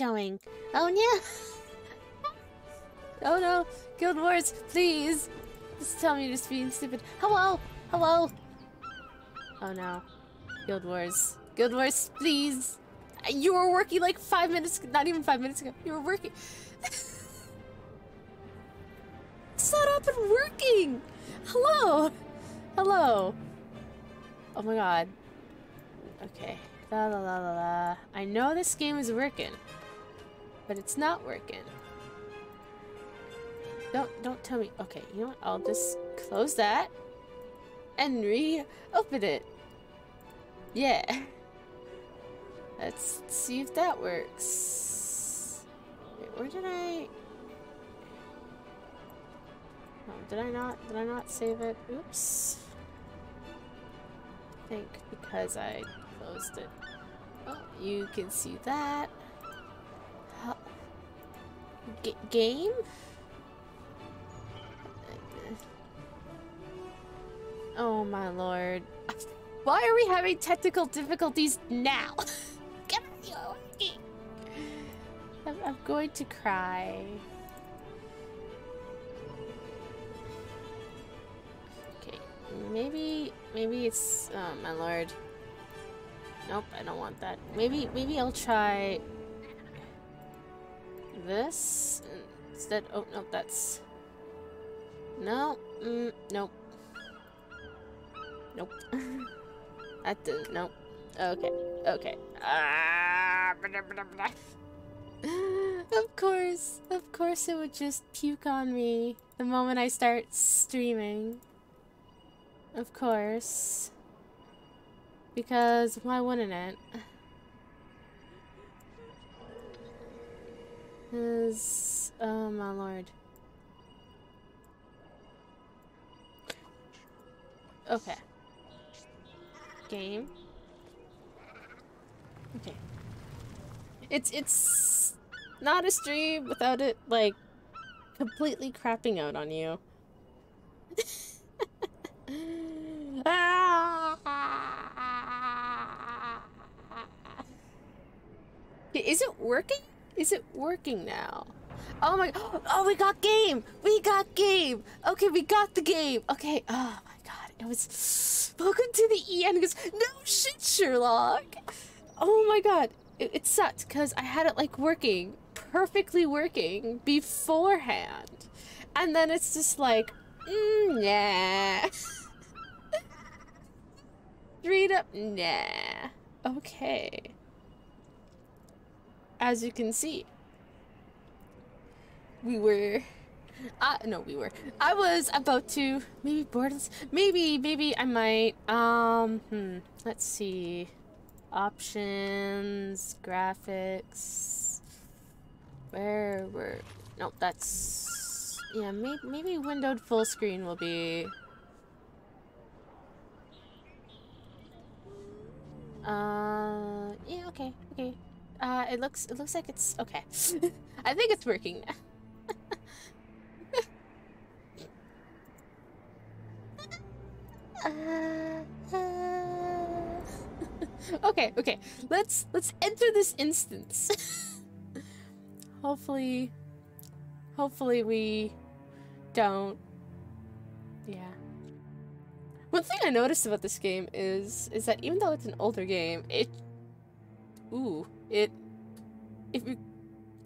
showing. Oh yeah. oh no, Guild Wars, please. Just tell me you're just being stupid. Hello, hello. Oh no, Guild Wars, Guild Wars, please. You were working like five minutes, not even five minutes ago. You were working. But it's not working. Don't don't tell me. Okay, you know what? I'll just close that and reopen it. Yeah. Let's see if that works. Wait, where did I? Oh, did I not? Did I not save it? Oops. I think because I closed it. Oh, you can see that. G game? Oh my lord. Why are we having technical difficulties now? I'm, going to cry. Okay, maybe, maybe it's, oh my lord. Nope, I don't want that. Maybe, maybe I'll try this instead. Oh, no, that's... No, mm, nope. Nope. that didn't, nope. Okay, okay. Ah, of course, of course it would just puke on me the moment I start streaming. Of course. Because why wouldn't it? Is oh my lord. Okay. Game. Okay. It's it's not a stream without it like completely crapping out on you. Ah! Is it working? Is it working now? Oh my, god. oh, we got game. We got game. Okay, we got the game. Okay, oh my god. It was, welcome to the EN. Goes, no shit, Sherlock. Oh my god. It, it sucked because I had it like working, perfectly working beforehand. And then it's just like, mm, nah. Straight up, nah. Okay as you can see, we were, uh, no, we were, I was about to, maybe Borderlands, maybe, maybe I might, um, hmm, let's see, options, graphics, where were, No, that's, yeah, maybe, maybe windowed full screen will be, uh, yeah, okay, okay. Uh, it looks it looks like it's okay. I think it's working now. okay, okay. Let's let's enter this instance. hopefully, hopefully we don't. Yeah. One thing I noticed about this game is is that even though it's an older game, it ooh it, if you,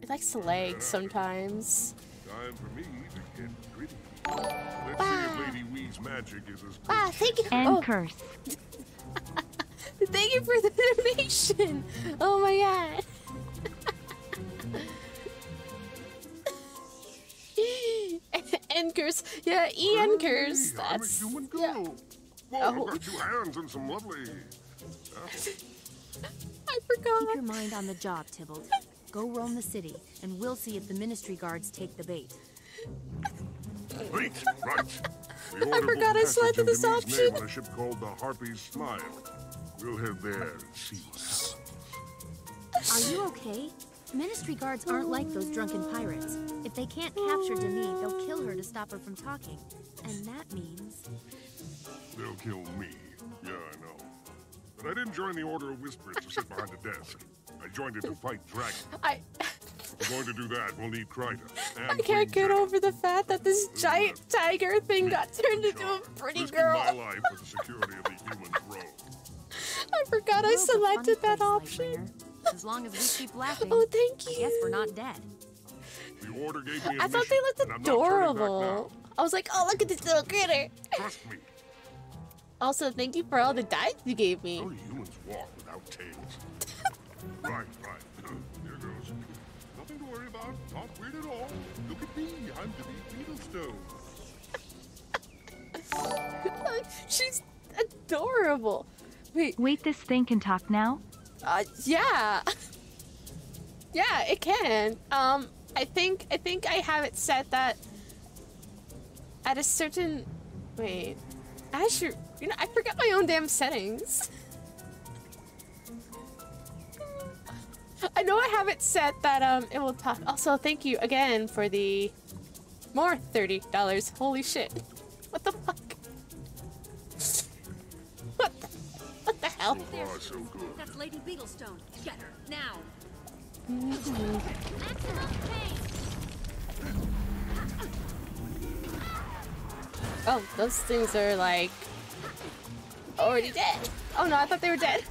it likes to lag sometimes. Time for me to get gritty. Let's ah. see if Lady Wee's magic is as good. Ah, thank you. And oh. curse. thank you for the donation. Oh my god. and curse. Yeah, E N curse. That's. I'm a human girl. Yeah. Whoa, oh. got two hands and some lovely. I forgot. Keep your mind on the job, Tybalt. Go roam the city, and we'll see if the Ministry guards take the bait. Wait, right. I forgot I selected this option. on a ship called the Harpy's Smile. We'll head there and see what happens. Are you okay? Ministry guards aren't like those drunken pirates. If they can't capture Demmi, they'll kill her to stop her from talking. And that means... They'll kill me. Yeah, I know. But I didn't join the Order of Whispers to sit behind a desk. I joined it to fight dragons. I If we're going to do that, we'll need Kryta. And I can't get Jennah. over the fact that this giant tiger thing got turned into a pretty Risking my girl. life for the security of the human throne. I forgot I World's a fun selected that option. As long as we keep oh, laughing, Oh, thank I you. guess we're not dead. The order gave me a I thought they looked and I'm not turning back adorable. I was like, oh, look at this little critter. Trust me. Also, thank you for all the dice you gave me. Only humans walk without tails. right, right. Here goes. Nothing to worry about. Not weird at all. Look at me. I'm Denise Beetlestone. She's adorable. Wait, Wait, this thing can talk now? uh, yeah. Yeah, it can. Um, I think, I think I have it set that at a certain, wait, I should, you know, I forget my own damn settings. I know I have it set that, um, it will talk. Also, thank you again for the more $30. Holy shit. What the fuck? What the, what the hell? So far, so good. That's Lady Beetlestone. Get her now. Mm-hmm. Oh, those things are like already dead. Oh no, I thought they were dead.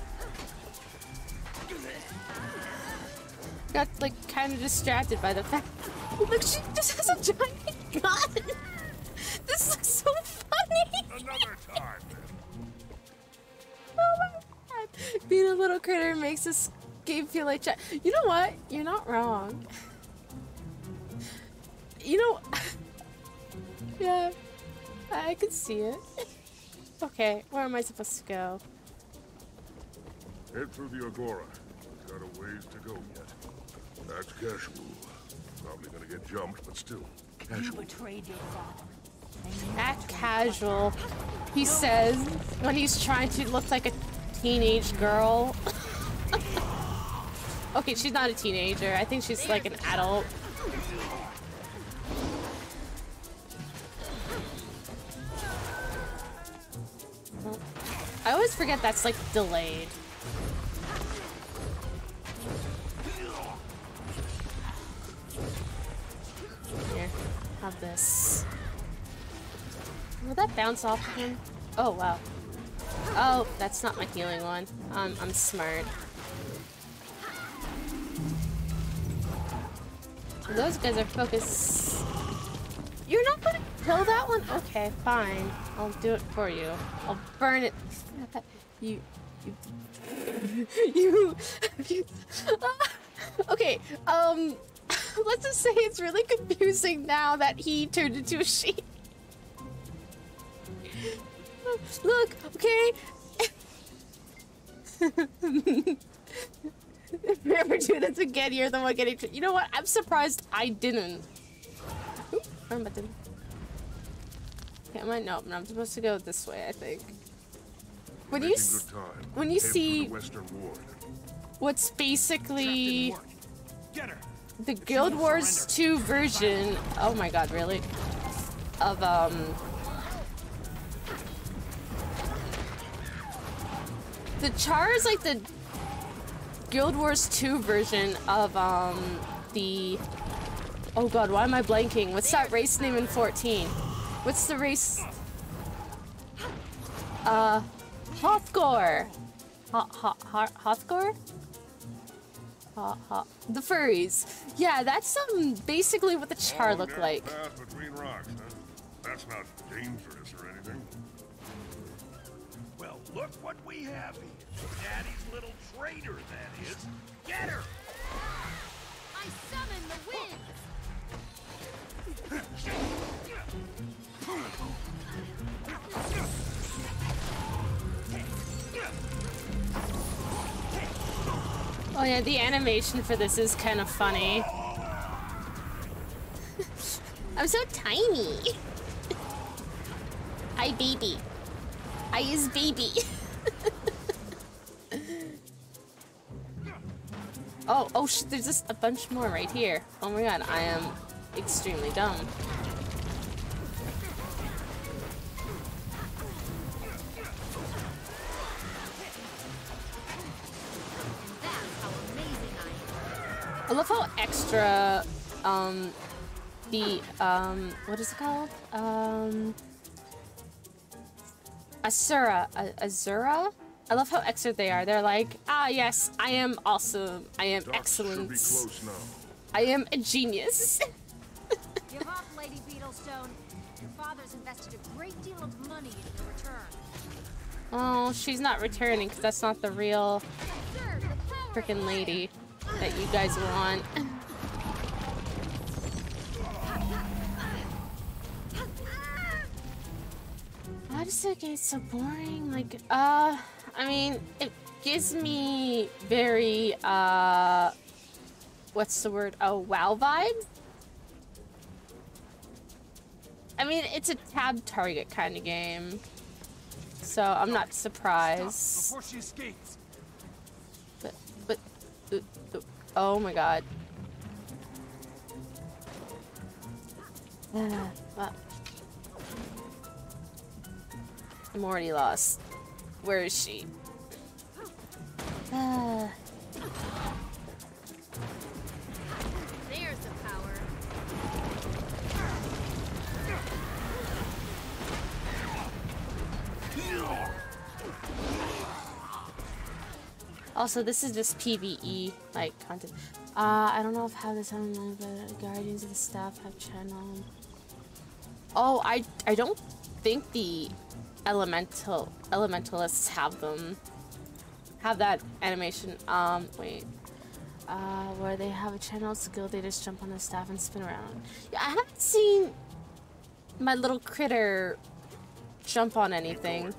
Got like kind of distracted by the fact. Look, she just has a giant gun. This looks so funny. Another time. Oh my god. Being a little critter makes this game feel like chat. You know what? You're not wrong. You know, yeah, I can see it. Okay, where am I supposed to go? Head through the Agora. It's got a ways to go yet. That's casual. Probably gonna get jumped, but still casual. betrayed your father. Act casual, he says when he's trying to look like a teenage girl. okay, she's not a teenager. I think she's like an adult. I always forget that's like delayed. Here, have this. Will that bounce off of him? Oh, wow. Oh, that's not my healing one. Um, I'm smart. Those guys are focused. You're not gonna kill that one? Okay, fine. I'll do it for you. I'll burn it. You. You. you. you okay, um. Let's just say it's really confusing now that he turned into a sheep. Look, okay. if you ever do this again, you're the one getting. You know what? I'm surprised I didn't. Oop, I'm about to. Okay, am I? No, I'm supposed to go this way. I think. When you Making s- time. when you Head see- the Western Ward. what's basically Get her. the Guild Wars 2 version. Oh my god, really? Of um The Charr is like the Guild Wars 2 version of um the Oh god, why am I blanking? What's that race name in 14? What's the race? Uh Hrothgar. Ho- ho- ho- Hrothgar? Ha, ha. The furries. Yeah, that's um basically what the charr Long look like. Path between rocks, huh? That's not dangerous or anything. Well, look what we have here. Daddy's little traitor, that is. Get her. Oh yeah, the animation for this is kind of funny. I'm so tiny. I baby. I is baby. oh, oh, there's just a bunch more right here. Oh my god, I am extremely dumb. I love how extra, um, the, um, what is it called? Um, Asura, A- Azura? I love how extra they are. They're like, ah, yes, I am awesome. I am Doc excellent. should be close now. I am a genius. Give up, Lady Beetlestone. Your father's invested a great deal of money in your return. oh, she's not returning because that's not the real Sir, freaking lady that you guys want. Why does it get so boring? Like, uh, I mean, it gives me very, uh, what's the word? Oh, wow vibe? I mean, it's a tab target kind of game. So I'm not surprised. Before she escapes. Uh, uh, oh my god. Ah. I'm already lost. Where is she? Also, this is just PVE like content. Uh, I don't know if how this online, but Guardians of the Staff have channel. Oh, I I don't think the elemental elementalists have them. Have that animation. Um, wait. Uh, where they have a channel skill, they just jump on the staff and spin around. Yeah, I haven't seen my little critter jump on anything.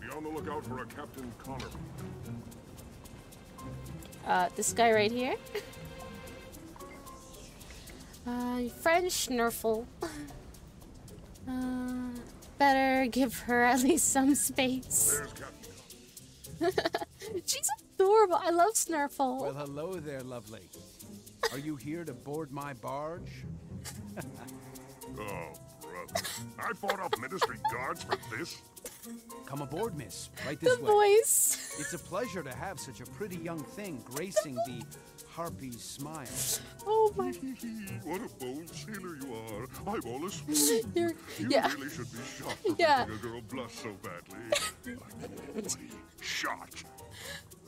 Be on the lookout for a Captain Connor. Uh, this guy right here. Uh, friend Schnurfle. Uh, better give her at least some space. She's adorable. I love Snurfle. Well, hello there, lovely. Are you here to board my barge? Oh, brother. I fought off ministry guards for this. Come aboard, miss. Right the this way. voice. It's a pleasure to have such a pretty young thing gracing the Harpy's smile. Oh my. what a bold sailor you are. I'm all a swoon. You're, You yeah. really should be shot for Yeah. making a girl blush so badly. Like, shot.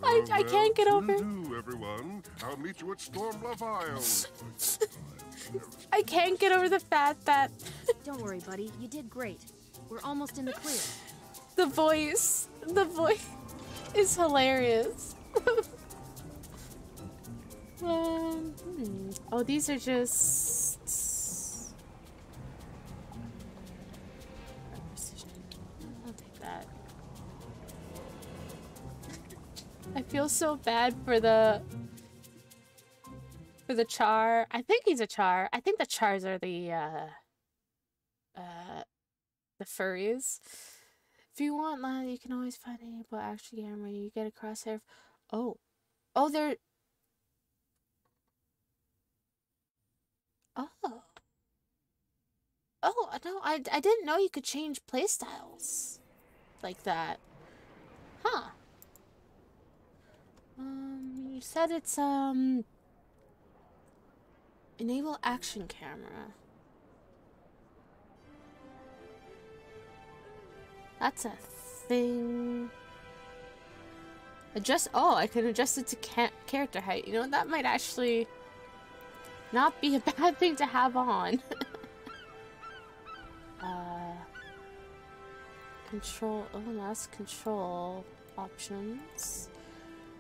I- I can't get over- Will do, everyone. I'll meet you at Stormbluff Isles. I can't get over the fact that Don't worry, buddy. You did great. We're almost in the clear. the voice, the voice is hilarious. um, hmm. Oh, these are just. I'll take that. I feel so bad for the for the charr. I think he's a charr. I think the charrs are the uh uh the furries. If you want land, you can always find any but actually camera. You get a crosshair. Oh, oh, they're. Oh. Oh no, I I didn't know you could change playstyles like that. Huh. Um, you said it's um. Enable action camera. That's a thing. Adjust. Oh, I can adjust it to character height. You know, that might actually not be a bad thing to have on. uh, control. Oh, that's control options.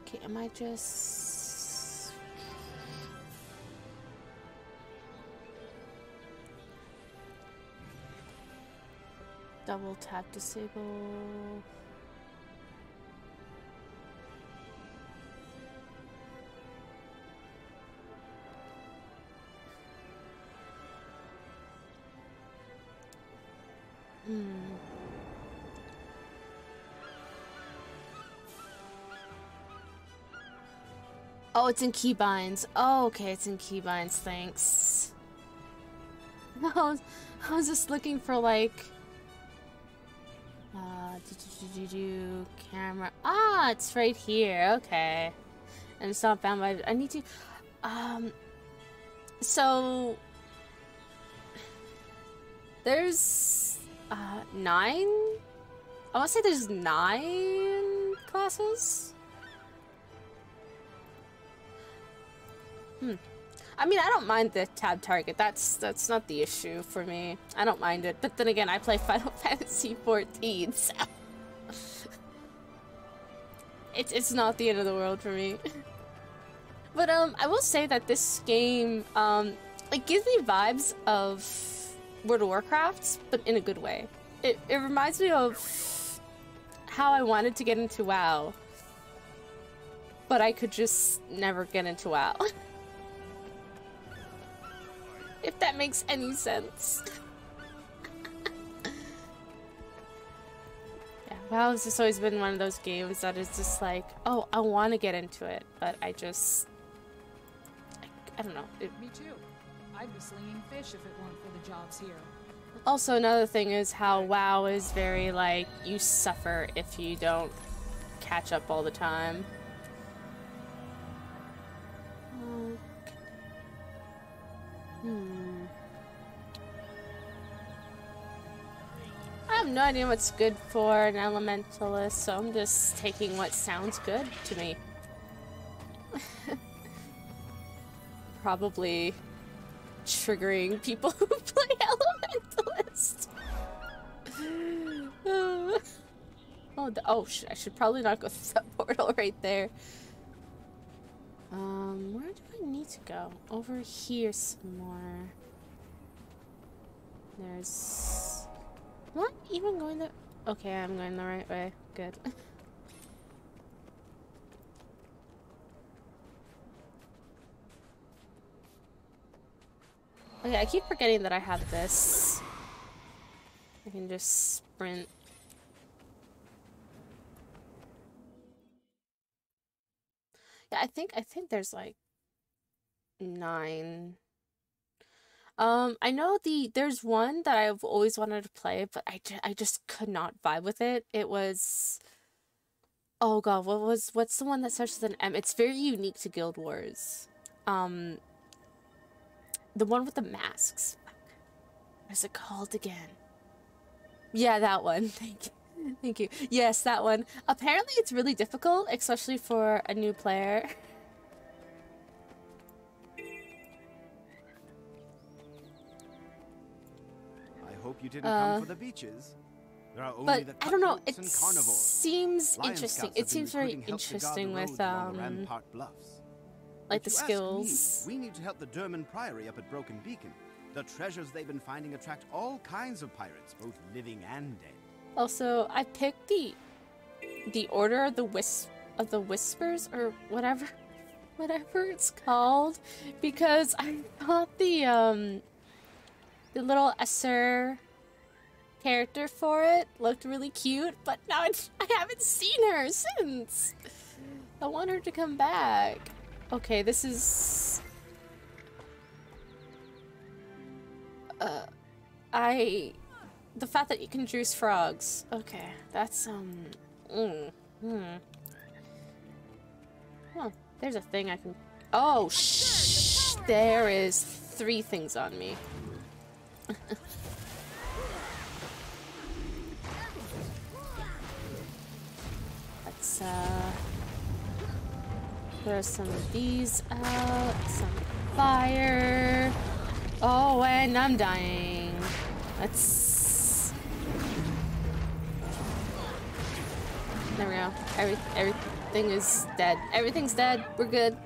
Okay, am I just. Double tap disable. Hmm. Oh, it's in keybinds. Oh, okay, it's in keybinds. Thanks. I was, I was just looking for like. Uh, do, do, do, camera. Ah, it's right here. Okay, and it's not bound by. I need to. Um, so there's uh, nine. I want to say there's nine classes. Hmm. I mean, I don't mind the tab target. That's that's not the issue for me. I don't mind it. But then again, I play Final Fantasy 14, so it's it's not the end of the world for me. but um, I will say that this game um, it gives me vibes of World of Warcraft, but in a good way. It it reminds me of how I wanted to get into WoW, but I could just never get into WoW. If that makes any sense. yeah, WoW has just always been one of those games that is just like, oh, I want to get into it, but I just, I, I don't know. It, Me too. I'd be slinging fish if it weren't for the jobs here. also, another thing is how WoW is very like you suffer if you don't catch up all the time. Hmm. I have no idea what's good for an elementalist, so I'm just taking what sounds good to me. Probably triggering people who play elementalist. oh, the, oh, sh I should probably not go through that portal right there. Um, where do I need to go? Over here some more. There's... Am I even going the... Okay, I'm going the right way. Good. okay, I keep forgetting that I have this. I can just sprint. I think I think there's like nine. Um, I know the there's one that I've always wanted to play, but I, I just could not vibe with it. It was Oh god, what was what's the one that starts with an M? It's very unique to Guild Wars. Um the one with the masks. What's it called again? Yeah, that one. Thank you. Thank you. Yes, that one. Apparently it's really difficult, especially for a new player. I hope you didn't Uh, come for the beaches. There are only But the I don't know, it seems Lion interesting. It seems very recruiting help to guard the interesting with um Rampart Bluffs. like If the skills. Me, we need to help the Durmand Priory up at Broken Beacon. The treasures they've been finding attract all kinds of pirates, both living and dead. Also, I picked the the order of the wisp of the whispers or whatever whatever it's called because I thought the um the little Esser character for it looked really cute, but now it's, I haven't seen her since. I want her to come back. Okay, this is uh I the fact that you can juice frogs. Okay, that's um. Mm, hmm. There's a thing I can. Oh, shh! There is three things on me. Let's uh. Throw some of these out. Some fire. Oh, and I'm dying. Let's. There we go. Every everything is dead. Everything's dead. We're good.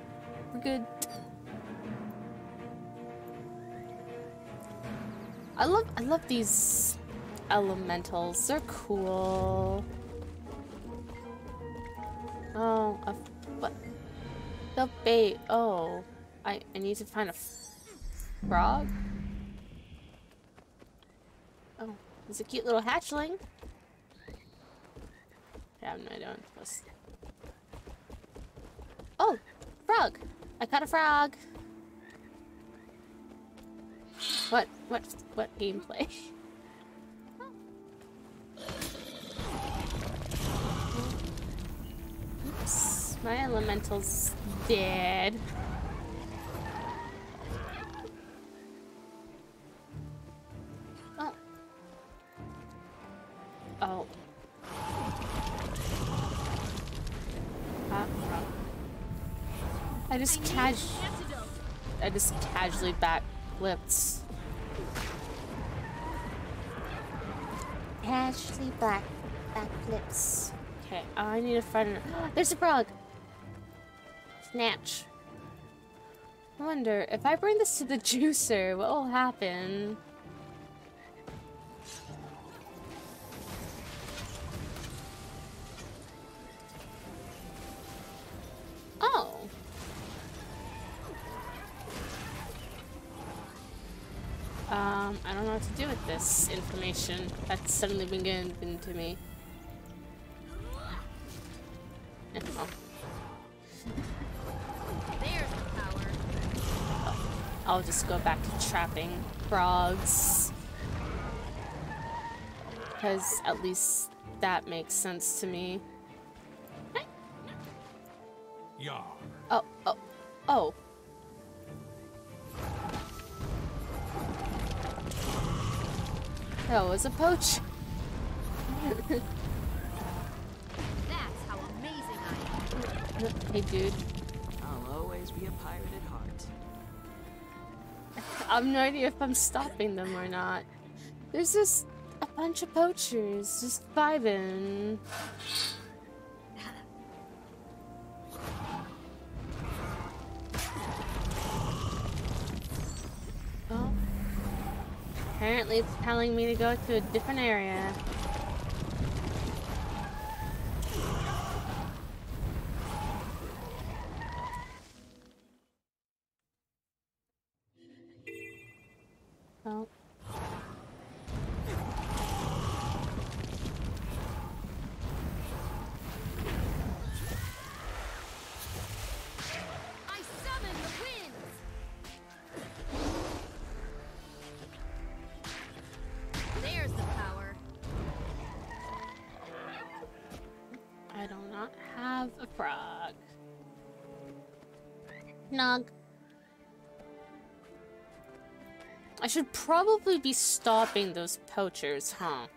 We're good. I love I love these elementals. They're cool. Oh, a, what? The bait. Oh, I I need to find a frog. Oh, it's a cute little hatchling. No, I don't. Oh! Frog! I caught a frog! What, what, what gameplay? Oops, my elemental's dead. Oh. Oh. I just I just casually backflipped. Casually back backflips. Okay, oh, I need to find an- There's a frog! Snatch. I wonder, if I bring this to the juicer, what will happen? Um, I don't know what to do with this information that's suddenly been given to me. There's the power. I'll just go back to trapping frogs. Because at least that makes sense to me. Yar. Oh, oh, oh. That was a poach. That's how amazing I am. hey, dude. I'll always be a pirate at heart. I have no idea if I'm stopping them or not. There's just a bunch of poachers just vibing. Apparently it's telling me to go to a different area. Probably be stopping those poachers, huh?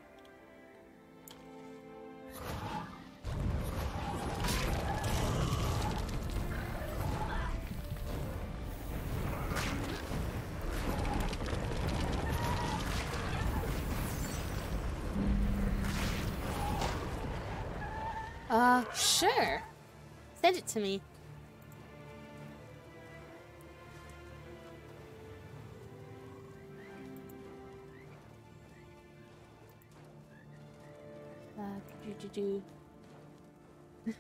Uh, sure. Send it to me. Do,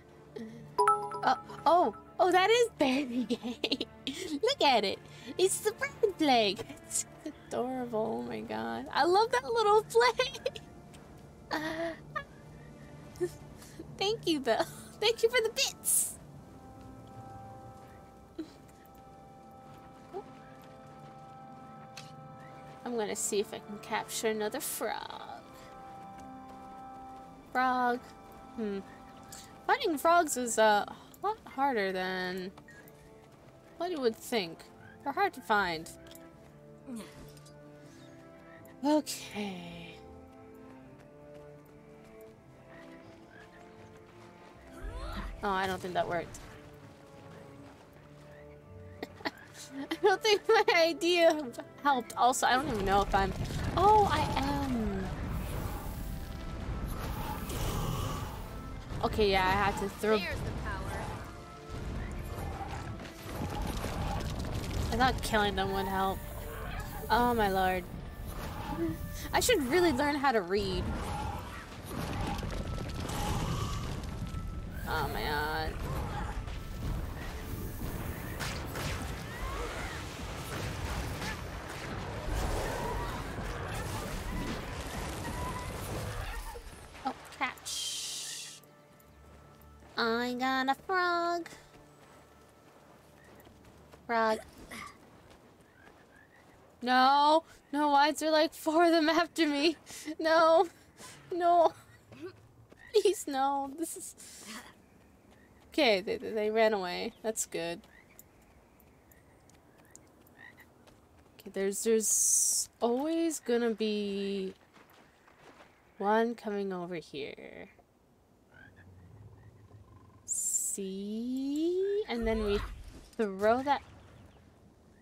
oh, oh, oh, that is Baby Gay. Look at it. It's the bird flag. It's adorable. Oh my god. I love that little flag. Thank you, Bill. Thank you for the bits. I'm gonna see if I can capture another frog. Frog. Hmm. Finding frogs is a lot harder than what you would think. They're hard to find. Okay. Oh, I don't think that worked. I don't think my idea helped. Also, I don't even know if I'm... Oh, I Okay, yeah, I had to throw... There's the power. I thought killing them would help. Oh my lord. I should really learn how to read. Oh my god. Got a frog. Frog. No, no, why is there like four of them after me? No, no. Please, no. This is. Okay, they, they ran away. That's good. Okay, there's there's always gonna be one coming over here. See? And then we throw that.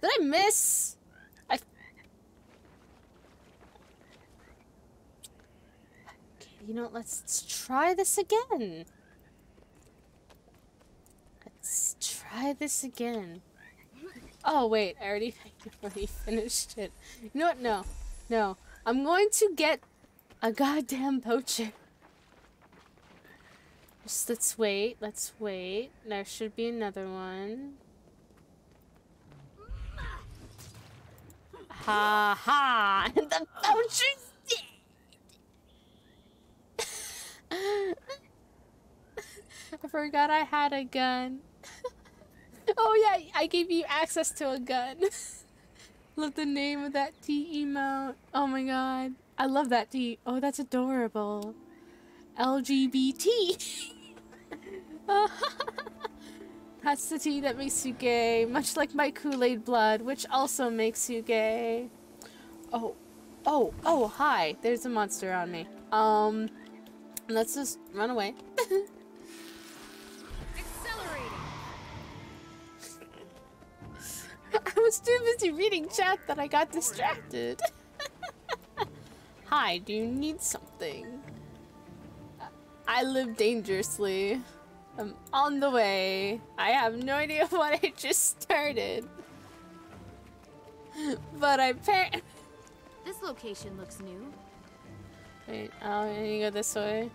Did I miss? I. Okay, you know, let's, let's try this again. Let's try this again. Oh wait, I already, I already finished it. You know what? No, no. I'm going to get a goddamn poacher. Just let's wait. Let's wait. There should be another one. Ha ha! The poacher's dead. I forgot I had a gun. oh yeah, I gave you access to a gun. love the name of that T emote. Oh my god. I love that T. Oh, that's adorable. LGBT. that's the tea that makes you gay, much like my Kool-Aid blood, which also makes you gay. Oh, oh, oh, hi. There's a monster on me. Um, let's just run away. I was too busy reading chat that I got distracted. Hi, do you need something? I live dangerously. I'm on the way. I have no idea what I just started. But I par- This location looks new. Wait, oh, I need to go this way.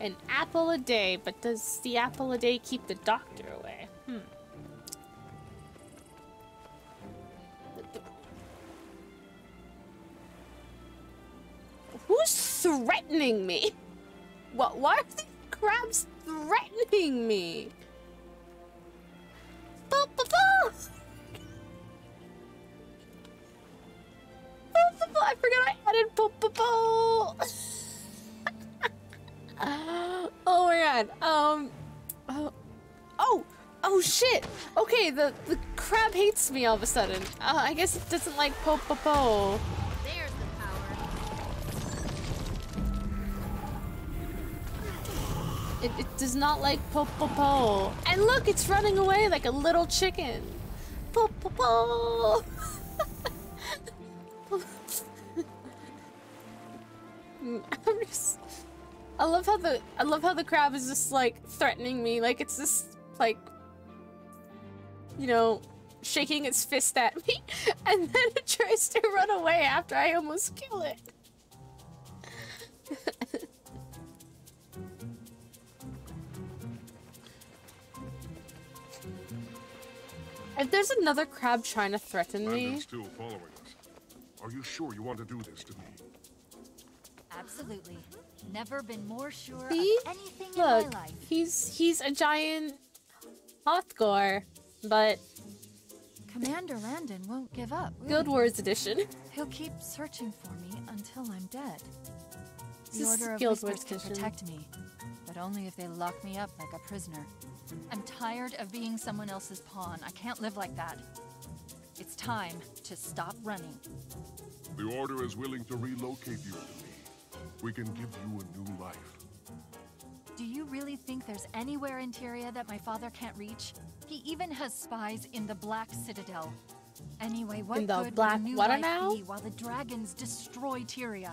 An apple a day, but does the apple a day keep the doctor away? Hmm. Who's threatening me? What? Why are these crabs threatening me? Ba, ba, ba. I forgot I added ba, ba, ba. oh my god. Um. Oh. Oh. Oh shit. Okay. The the crab hates me all of a sudden. Uh, I guess it doesn't like po po po. It, it does not like po po po. And look, it's running away like a little chicken. Po po po. I'm just. I love how the I love how the crab is just like threatening me, like it's just like you know, shaking its fist at me, and then it tries to run away after I almost kill it. if there's another crab trying to threaten me, Landon's still following us. Are you sure you want to do this to me? Absolutely. Never been more sure See? of anything look, in my life. he's he's a giant Hrothgar, but Commander Landon won't give up. will Guild he? Wars edition. He'll keep searching for me until I'm dead. This The is Order of Guild Wars can edition. protect me, but only if they lock me up like a prisoner. I'm tired of being someone else's pawn. I can't live like that. It's time to stop running. The Order is willing to relocate you to me. We can give you a new life. Do you really think there's anywhere in Tyria that my father can't reach? He even has spies in the Black Citadel. Anyway, what In the good would Black a new what life now? be while the dragons destroy Tyria?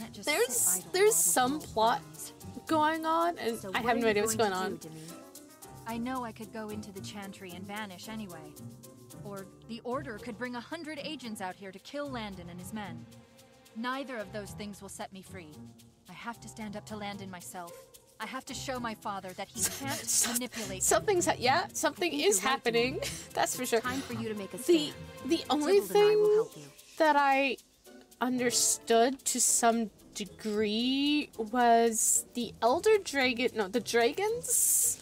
I There's there's some plot going on, and So I have no idea what's going on. do, I know I could go into the Chantry and vanish anyway. Or the Order could bring a hundred agents out here to kill Landon and his men. Neither of those things will set me free. I have to stand up to Landon myself. I have to show my father that he can't manipulate. Something's ha- yeah, something is happening. That's for sure. Time for you to make a The stand. the only Tybalt and I will thing you. that I understood to some degree was the elder dragon. No, the dragons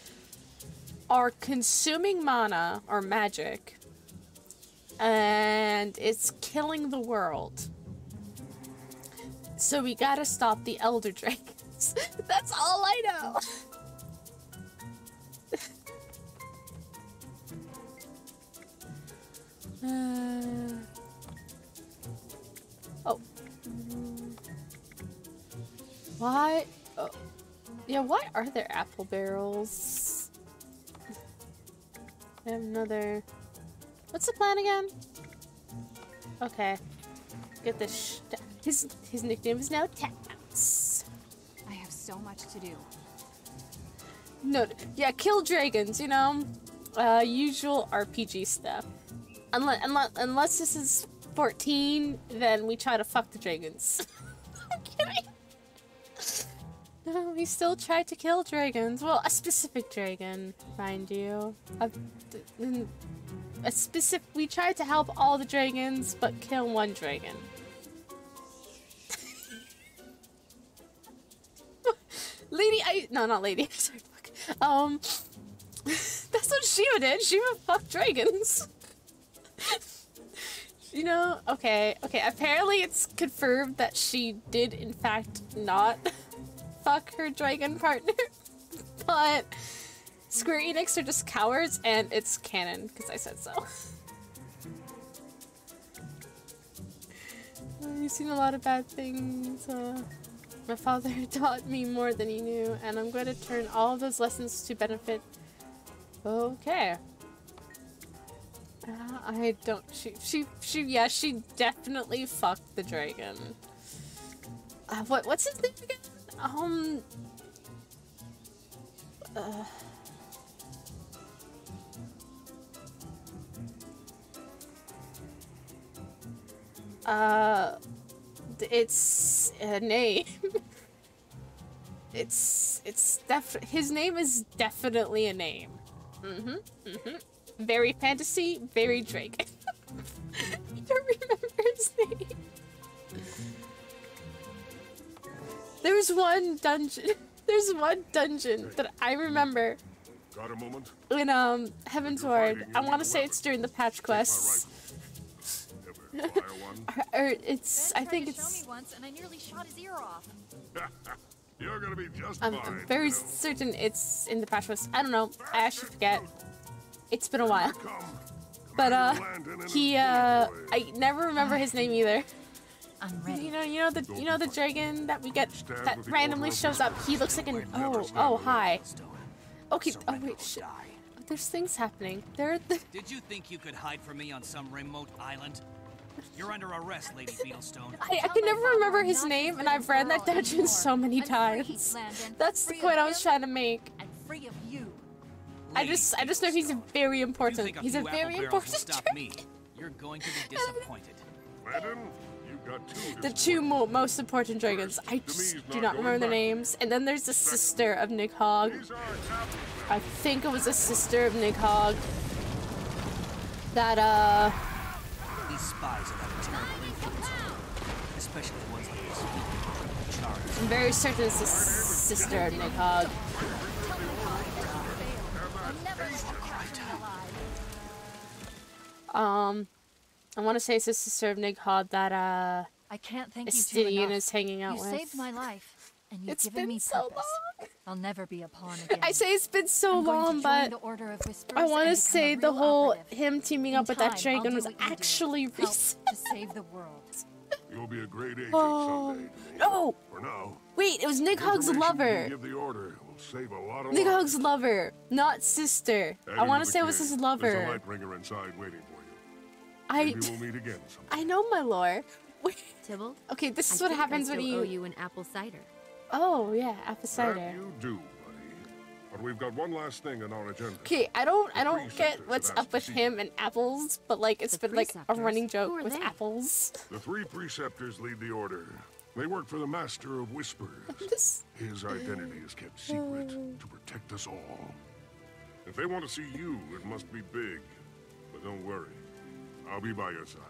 are consuming mana or magic, and it's killing the world. So we gotta stop the elder dragons. That's all I know. Why? Oh. Yeah, why are there apple barrels? I have another. What's the plan again? Okay. Get this. sh- His his nickname is now Tats. I have so much to do. No, yeah, kill dragons. You know, uh, usual RPG stuff. Unless unless unless this is fourteen, then we try to fuck the dragons. we still try to kill dragons. Well, a specific dragon, mind you. A, a specific. We tried to help all the dragons, but kill one dragon. lady, I no, not lady. Sorry, fuck. Um, that's what Shiva did. Shiva fucked dragons. you know, okay, okay. Apparently, it's confirmed that she did, in fact, not fuck her dragon partner. but Square Enix are just cowards, and it's canon because I said so. You've seen a lot of bad things. Uh, my father taught me more than he knew, and I'm going to turn all those lessons to benefit. Okay. Uh, I don't. She, she, she. Yeah, she definitely fucked the dragon. Uh, what? What's his name again? Um. Uh. Uh, it's a name. it's it's def his name is definitely a name. Mm-hmm. Mm-hmm. Very fantasy, very Drake. I don't remember his name. There's one dungeon. There's one dungeon that I remember Got a moment? in um Heavensward. I want to say it's during the patch Take my quests. rifle. Ever fire one? Or, or it's. I think tried to show it's. once, and I nearly shot his ear off. You're gonna be just I'm, fine. I'm very you know. certain it's in the patch quest. I don't know. I actually forget. It's been a while. But uh, Commander Landon and he uh. I never remember his name either. I'm ready. You know, you know the, you know the dragon that we get that randomly shows up. He looks like an oh oh hi. Okay. Oh wait, shit. There's things happening. There. The, Did you think you could hide from me on some remote island? You're under arrest, Lady Beetlestone. I, I can never remember his name, and I've read that dungeon so many times. That's the point I was trying to make. Free of you. I just I just know he's Beetlestone, very important. He's a very important stop dragon. me? You're going to be disappointed. Landon, you got two. The two mo most important dragons. I just do not remember their names. And then there's the sister of Nidhogg. These are captains. I think it was a sister of Nidhogg. That uh These spies have had a terrible influence on me, especially ones like this. Charles. I'm very certain it's the sister of Nidhogg. Um I wanna say it's the sister of Nidhogg that uh I can't thank you Estidian too enough. is hanging out you with. saved my life, and you've It's given been me so purpose. long. I'll never be a pawn again. I say it's been so I'm long, but Order of I want to and become a say the whole operative. him teaming In up with that dragon was what you do. actually recent. to save the world. You'll be a great agent Oh, someday. no! For now, Wait, it was Nidhogg's lover. Give the order. Will save a lot of Nick lives. Hogg's lover, not sister. I want to to say it was cave. his There's a lover. light bringer inside waiting for you. I, Maybe we'll meet again someday. I know my lore. Wait, Tibble, okay, this I is what think happens I when still owe you. you an apple cider. Oh yeah, apple cider. That cider. you do, buddy. But we've got one last thing on our agenda. Okay, I don't, I don't get what's up with him and apples, but like it's The been like a running joke with they? apples. The three preceptors lead the order. They work for the Master of Whispers. His identity is kept secret oh. to protect us all. If they want to see you, it must be big. But don't worry. I'll be by your side.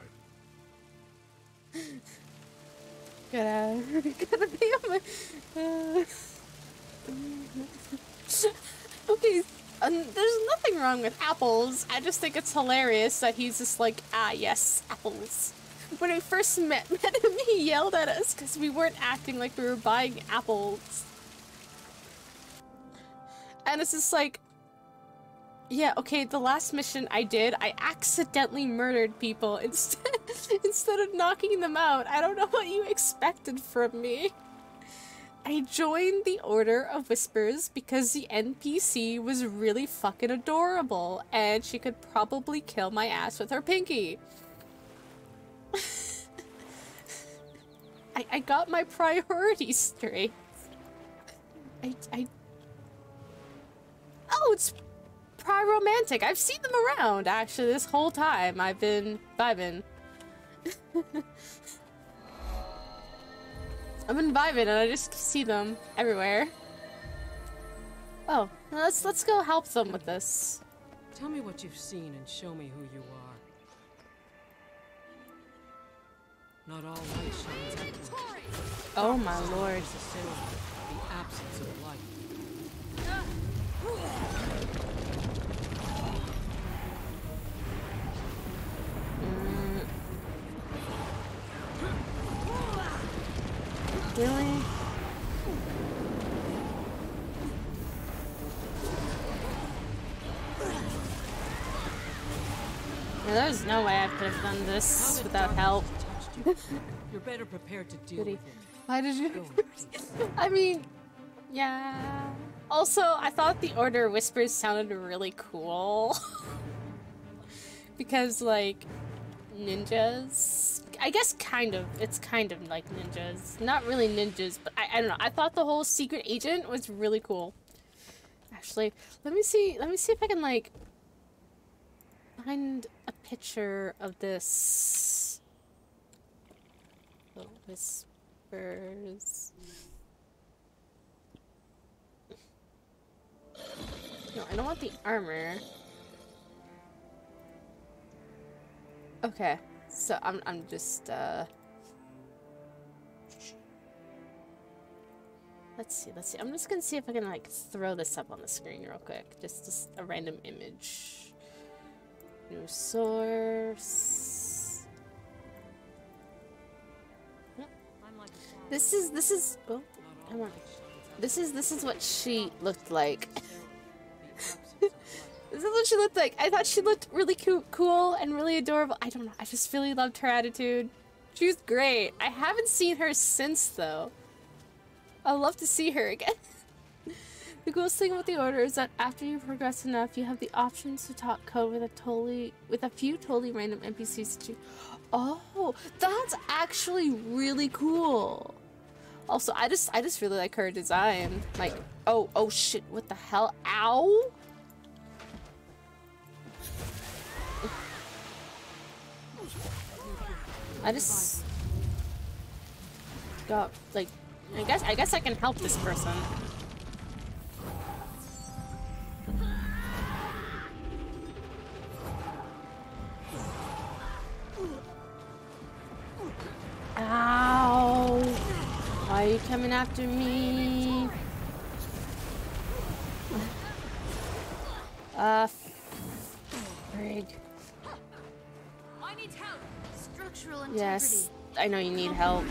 Gotta, gotta be on my. Uh, okay, um, there's nothing wrong with apples. I just think it's hilarious that he's just like, ah, yes, apples. When we first met, met him, he yelled at us because we weren't acting like we were buying apples. And it's just like, yeah, okay, the last mission I did, I accidentally murdered people instead instead of knocking them out. I don't know what you expected from me. I joined the Order of Whispers because the NPC was really fucking adorable and she could probably kill my ass with her pinky. I, I got my priorities straight. I, I... Oh, it's Pyromantic. I've seen them around, actually, this whole time. I've been vibing. I've been vibing and I just see them everywhere. Oh, let's let's go help them with this. Tell me what you've seen and show me who you are. Not all light shines equal. Oh my lord. Is the sin the absence of light. Really? Yeah, there's no way I could have done this without help. You're better prepared to deal Goody. with it. Why did you? I mean, yeah. Also, I thought the Order of Whispers sounded really cool. because, like, ninjas. I guess kind of. It's kind of like ninjas. Not really ninjas, but I, I don't know. I thought the whole secret agent was really cool. Actually, let me see. Let me see if I can, like, find a picture of this. The whispers. No, I don't want the armor. Okay, so I'm I'm just uh. Let's see, let's see. I'm just gonna see if I can like throw this up on the screen real quick. Just, just a random image. New source. This is this is oh, come on. This is this is what she looked like. This is what she looked like. I thought she looked really coo- cool and really adorable. I don't know. I just really loved her attitude. She was great. I haven't seen her since though. I'd love to see her again. the coolest thing about the order is that after you progress enough, you have the options to talk code with a totally with a few totally random NPCs Oh, that's actually really cool. Also, I just I just really like her design. Like, oh, oh shit, what the hell? Ow! I just got like I guess I guess I can help this person. Ow! Why are you coming after me? Uh, frig. Integrity. Yes, I know you need help.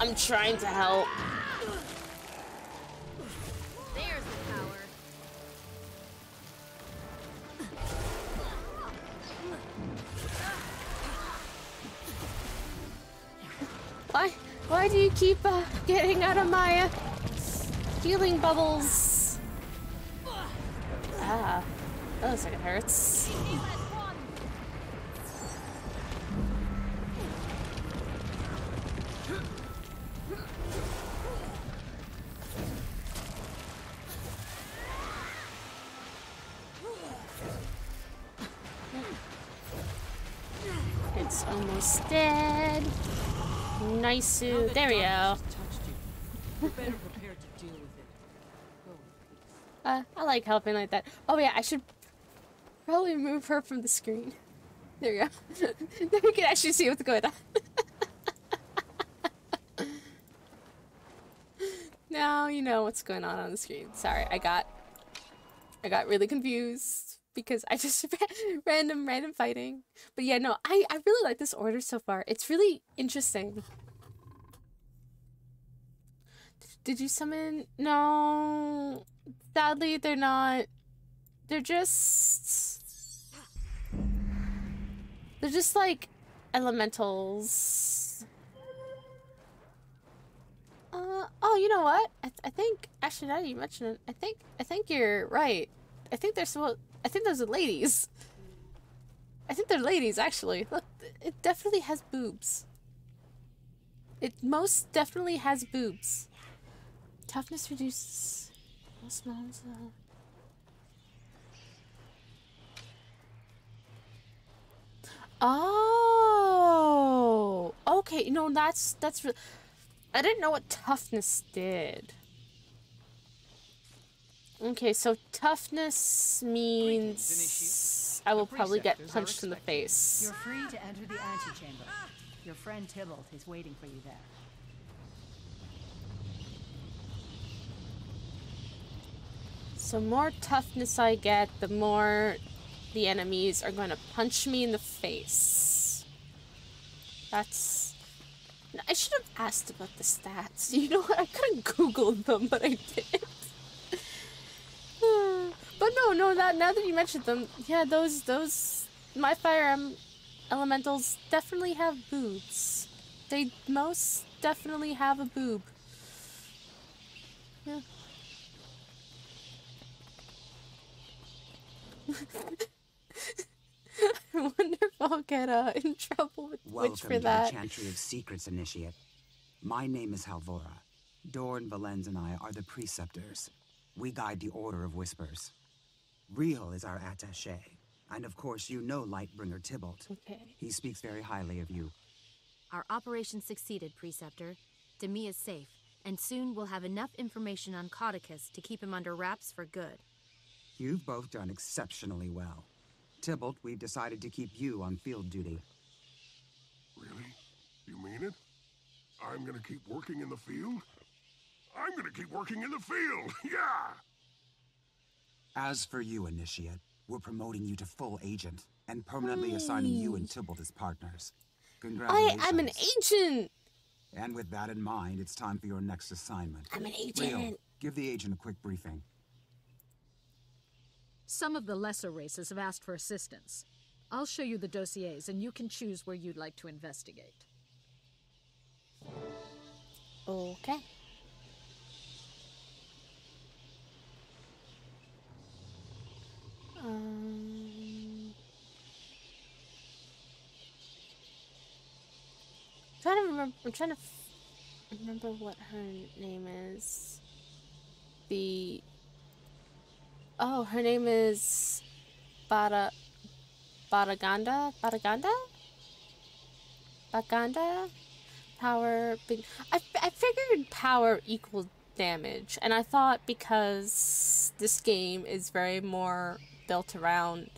I'm trying to help. There's the power. Why? Why do you keep uh, getting out of my uh, healing bubbles? Ah, that looks like it hurts. Almost dead. Nice. There we go. darkness has touched you, You're better prepared to deal with it. Go. Uh, I like helping like that. Oh yeah, I should probably move her from the screen. There we go. then we can actually see what's going on. now you know what's going on on the screen. Sorry, I got I got really confused because I just random random fighting. But yeah, no, I I really like this order so far. It's really interesting. Did you summon? No. Sadly, they're not. They're just. They're just like elementals. Uh, oh, you know what? I, th I think actually now you mention it, I think I think you're right. I think they're supposed. I think those are ladies. I think they're ladies actually. Look, it definitely has boobs. It most definitely has boobs. Toughness reduces. Uh, Oh, okay. No, that's that's. I didn't know what toughness did. Okay, so toughness means I will probably get punched in the face. You're free to enter the antechamber. Your friend Tybalt is waiting for you there. So more toughness I get, the more the enemies are going to punch me in the face. That's... I should have asked about the stats. You know what? I could have googled them, but I didn't. But no, no, that now that you mentioned them, yeah, those, those, my fire elementals definitely have boobs. They most definitely have a boob. Yeah. I wonder if I'll get uh, in trouble with Welcome Twitch for that. to the Chantry of Secrets, Initiate. My name is Halvora. Dorn, Valenz, and I are the Preceptors. We guide the Order of Whispers. Riel is our attaché. And of course, you know Lightbringer Tybalt. Okay. He speaks very highly of you. Our operation succeeded, Preceptor. Demmi is safe, and soon we'll have enough information on Codicus to keep him under wraps for good. You've both done exceptionally well. Tybalt, we've decided to keep you on field duty. Really? You mean it? I'm gonna keep working in the field? I'm gonna keep working in the field, yeah! As for you, Initiate, we're promoting you to full agent and permanently assigning you and Tybalt as partners. I, Congratulations. I'm an agent! And with that in mind, it's time for your next assignment. I'm an Riel, agent. give the agent a quick briefing. Some of the lesser races have asked for assistance. I'll show you the dossiers, and you can choose where you'd like to investigate. Okay. Um, trying to remember. I'm trying to remember what her name is. The. Oh, her name is Bada. Badaganda? Badaganda? Baganda? Power. Big. I, I figured power equaled damage, and I thought because this game is very more built around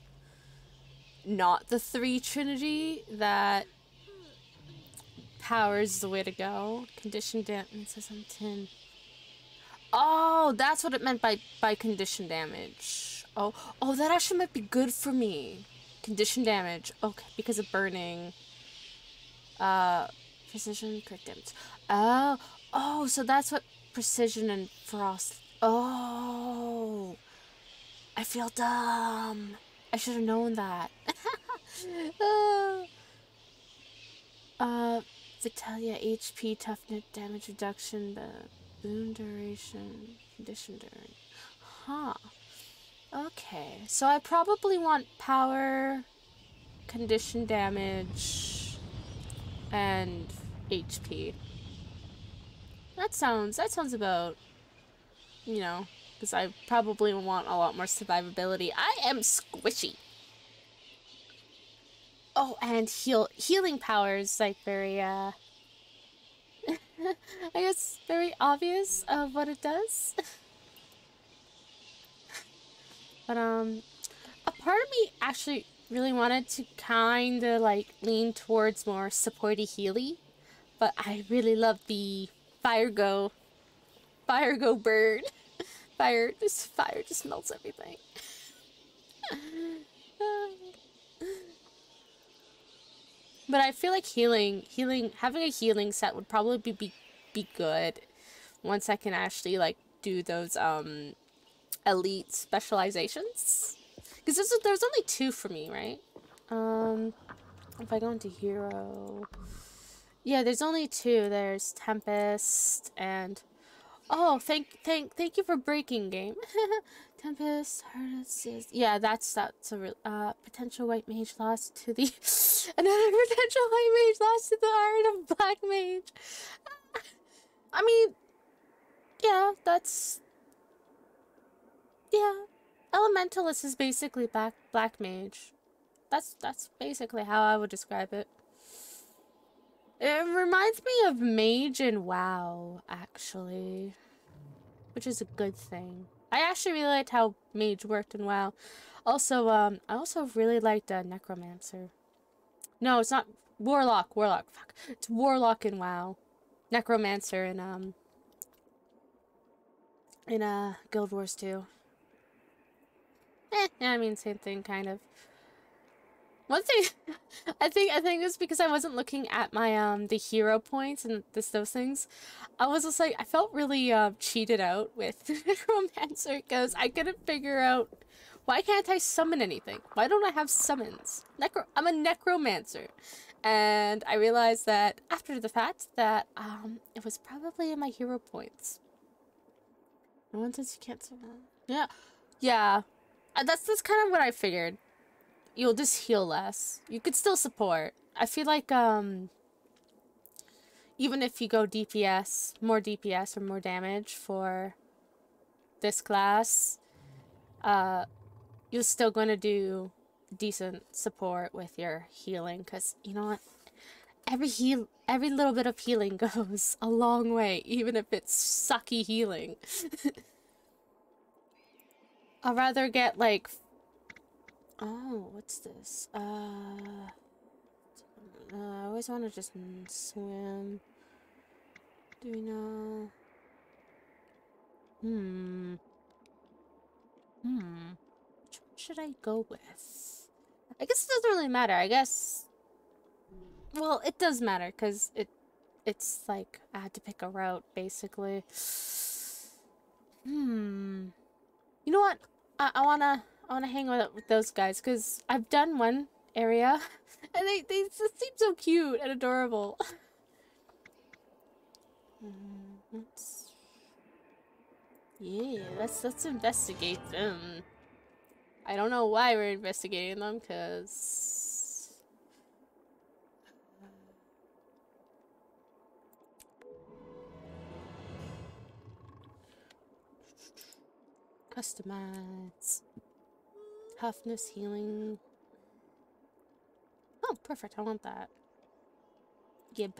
not the three trinity that powers the way to go. Condition damage says on tin. Oh, that's what it meant by by condition damage. Oh, oh, that actually might be good for me. Condition damage. Okay, because of burning. Uh, precision, correct damage. Oh, oh, so that's what precision and frost. Oh, I feel dumb. I should have known that. uh, Vitality HP, toughness, damage reduction, the boon duration, condition duration. Huh. Okay, so I probably want power, condition damage, and HP. That sounds, that sounds about, you know, because I probably want a lot more survivability. I am squishy. Oh, and heal, healing powers, like very, uh, I guess very obvious of what it does. but, um, a part of me actually really wanted to kind of, like, lean towards more supporty healy. But I really love the fire go, fire go bird. Fire, this fire just melts everything. but I feel like healing, healing, having a healing set would probably be, be, be good once I can actually like do those um elite specializations. Because there's, there's only two for me, right? Um, if I go into hero, Yeah, there's only two. There's Tempest and Oh, thank thank thank you for breaking game. Tempest, yeah, that's that's a real uh potential white mage lost to the another potential white mage lost to the art of black mage. I mean yeah, that's yeah. Elementalist is basically black black mage. That's that's basically how I would describe it. It reminds me of Mage and WoW, actually. Which is a good thing. I actually really liked how Mage worked in WoW. Also, um, I also really liked uh, Necromancer. No, it's not Warlock. Warlock. Fuck. It's Warlock in WoW. Necromancer in, um... In, uh, Guild Wars 2. Eh, I mean, same thing, kind of. One thing, I think I think it's because I wasn't looking at my um the hero points and this those things. I was just like I felt really uh, cheated out with Necromancer because I couldn't figure out why can't I summon anything? Why don't I have summons? Necro I'm a necromancer. And I realized that after the fact that um it was probably in my hero points. No one says you can't summon. Yeah. Yeah. Uh, that's that's kind of what I figured you'll just heal less. You could still support. I feel like um even if you go DPS, more DPS or more damage for this class, uh you're still going to do decent support with your healing cuz you know what? Every heal every little bit of healing goes a long way even if it's sucky healing. I'd rather get like Oh, what's this? Uh, uh I always want to just swim. Do we know? Hmm. Hmm. Which one should I go with? I guess it doesn't really matter. I guess. Well, it does matter because it, it's like I had to pick a route basically. Hmm. You know what? I I wanna. I want to hang out with those guys because I've done one area and they, they just seem so cute and adorable. Mm, let's... Yeah, let's, let's investigate them. I don't know why we're investigating them because... Customize. Toughness, healing. Oh, perfect. I want that. Gib.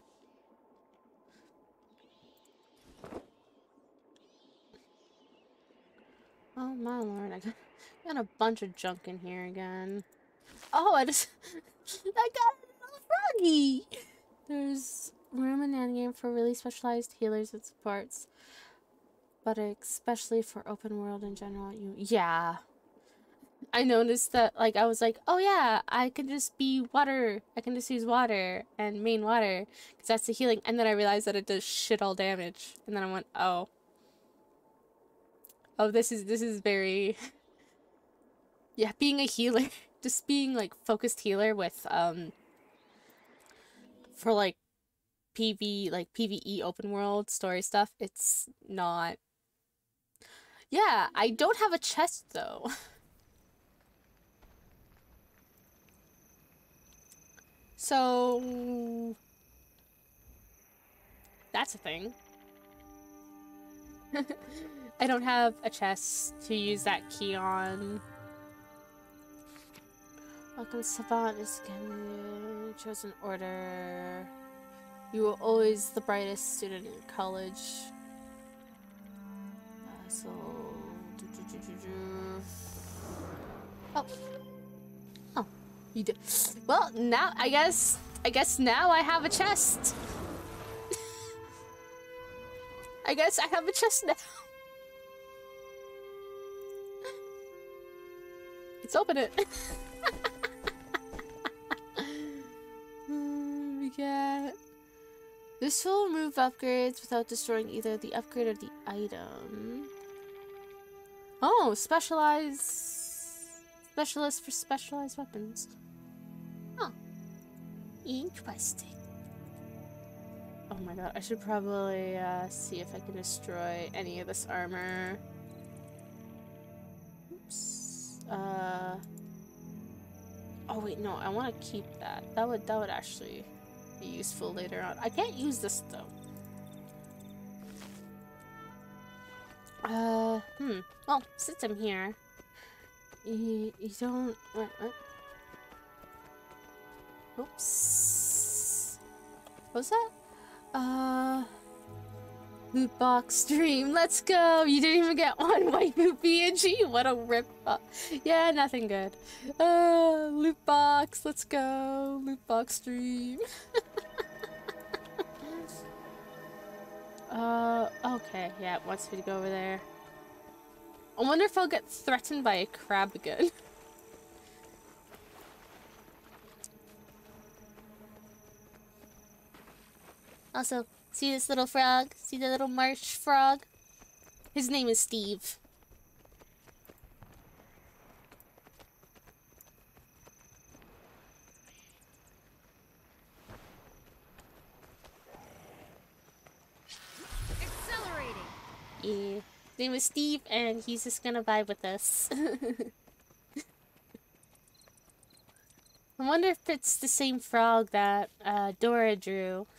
Oh my lord, I got, got a bunch of junk in here again. Oh, I just... I got a little froggy! There's room in the endgame for really specialized healers and supports. But especially for open world in general, you... Yeah. I noticed that, like, I was like, oh yeah, I can just be water. I can just use water and main water because that's the healing. And then I realized that it does shit all damage. And then I went, oh, oh, this is this is very, yeah, being a healer, just being like focused healer with um, for like PV like PVE open world story stuff. It's not. Yeah, I don't have a chest though. So... That's a thing. I don't have a chest to use that key on. Welcome Savant is again chosen order. You were always the brightest student in college. Uh, so... Oh. You. Well, now I guess I guess now I have a chest. I guess I have a chest now. Let's open it. we get this will remove upgrades without destroying either the upgrade or the item. Oh, specialized specialist for specialized weapons. Huh. Interesting. Oh my god, I should probably uh, see if I can destroy any of this armor. Oops. Uh. Oh wait, no, I want to keep that. That would that would actually be useful later on. I can't use this though. Uh, hmm. Well, since I'm here, you, you don't. What, what? Oops. Was that? Uh. Loot box dream. Let's go. You didn't even get one white loot PNG. What a rip. Up. Yeah, nothing good. Uh, loot box. Let's go. Loot box dream. uh, okay. Yeah, wants me to go over there. I wonder if I'll get threatened by a crab again. Also, see this little frog? See the little marsh frog? His name is Steve. Accelerating. Yeah. Name is Steve, and he's just gonna vibe with us. I wonder if it's the same frog that uh, Dora drew.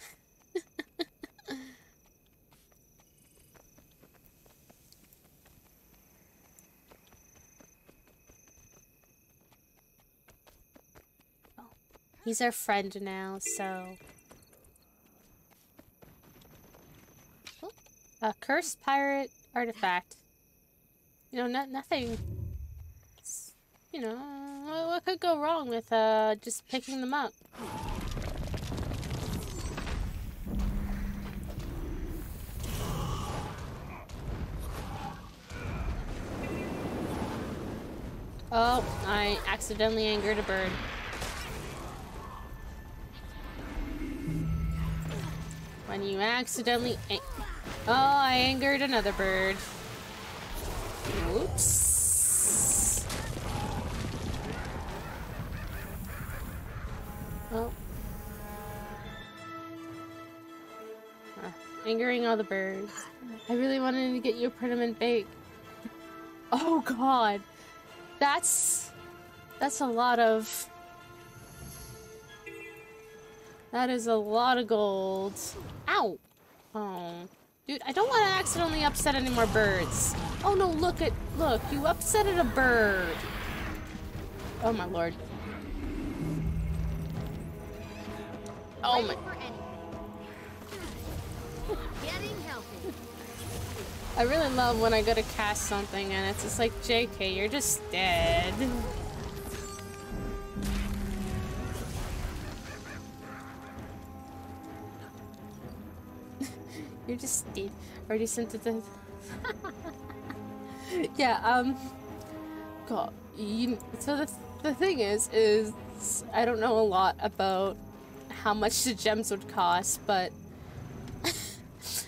He's our friend now, so... A cursed pirate artifact. You know, not nothing. You know, what, what could go wrong with uh just picking them up? Oh, I accidentally angered a bird. When you accidentally Oh, I angered another bird. Oops. Oh. Uh, angering all the birds. I really wanted to get you a permanent bake. Oh god. That's... That's a lot of... That is a lot of gold. Ow! Oh. Dude, I don't want to accidentally upset any more birds. Oh no, look at- look, you upsetted a bird. Oh my lord. Oh my- Getting healthy. I really love when I go to cast something and it's just like, JK, you're just dead. You're just dead. Already sent it yeah. Um. God. You. So the the thing is, is I don't know a lot about how much the gems would cost, but if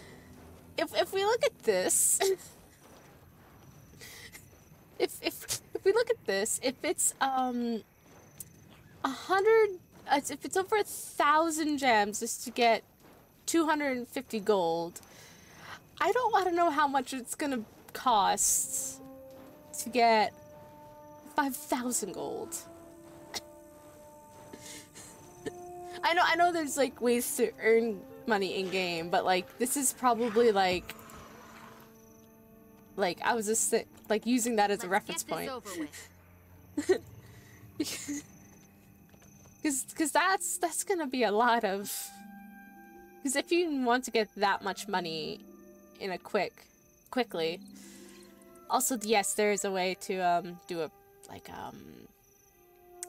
if we look at this, if if if we look at this, if it's um a hundred, uh, if it's over a thousand gems just to get 250 gold. I don't want to know how much it's gonna cost to get 5,000 gold. I know, I know there's like ways to earn money in game, but like this is probably like, like I was just like using that as a reference point. because, because that's that's gonna be a lot of because if you want to get that much money in a quick, quickly, also yes, there is a way to um do a like um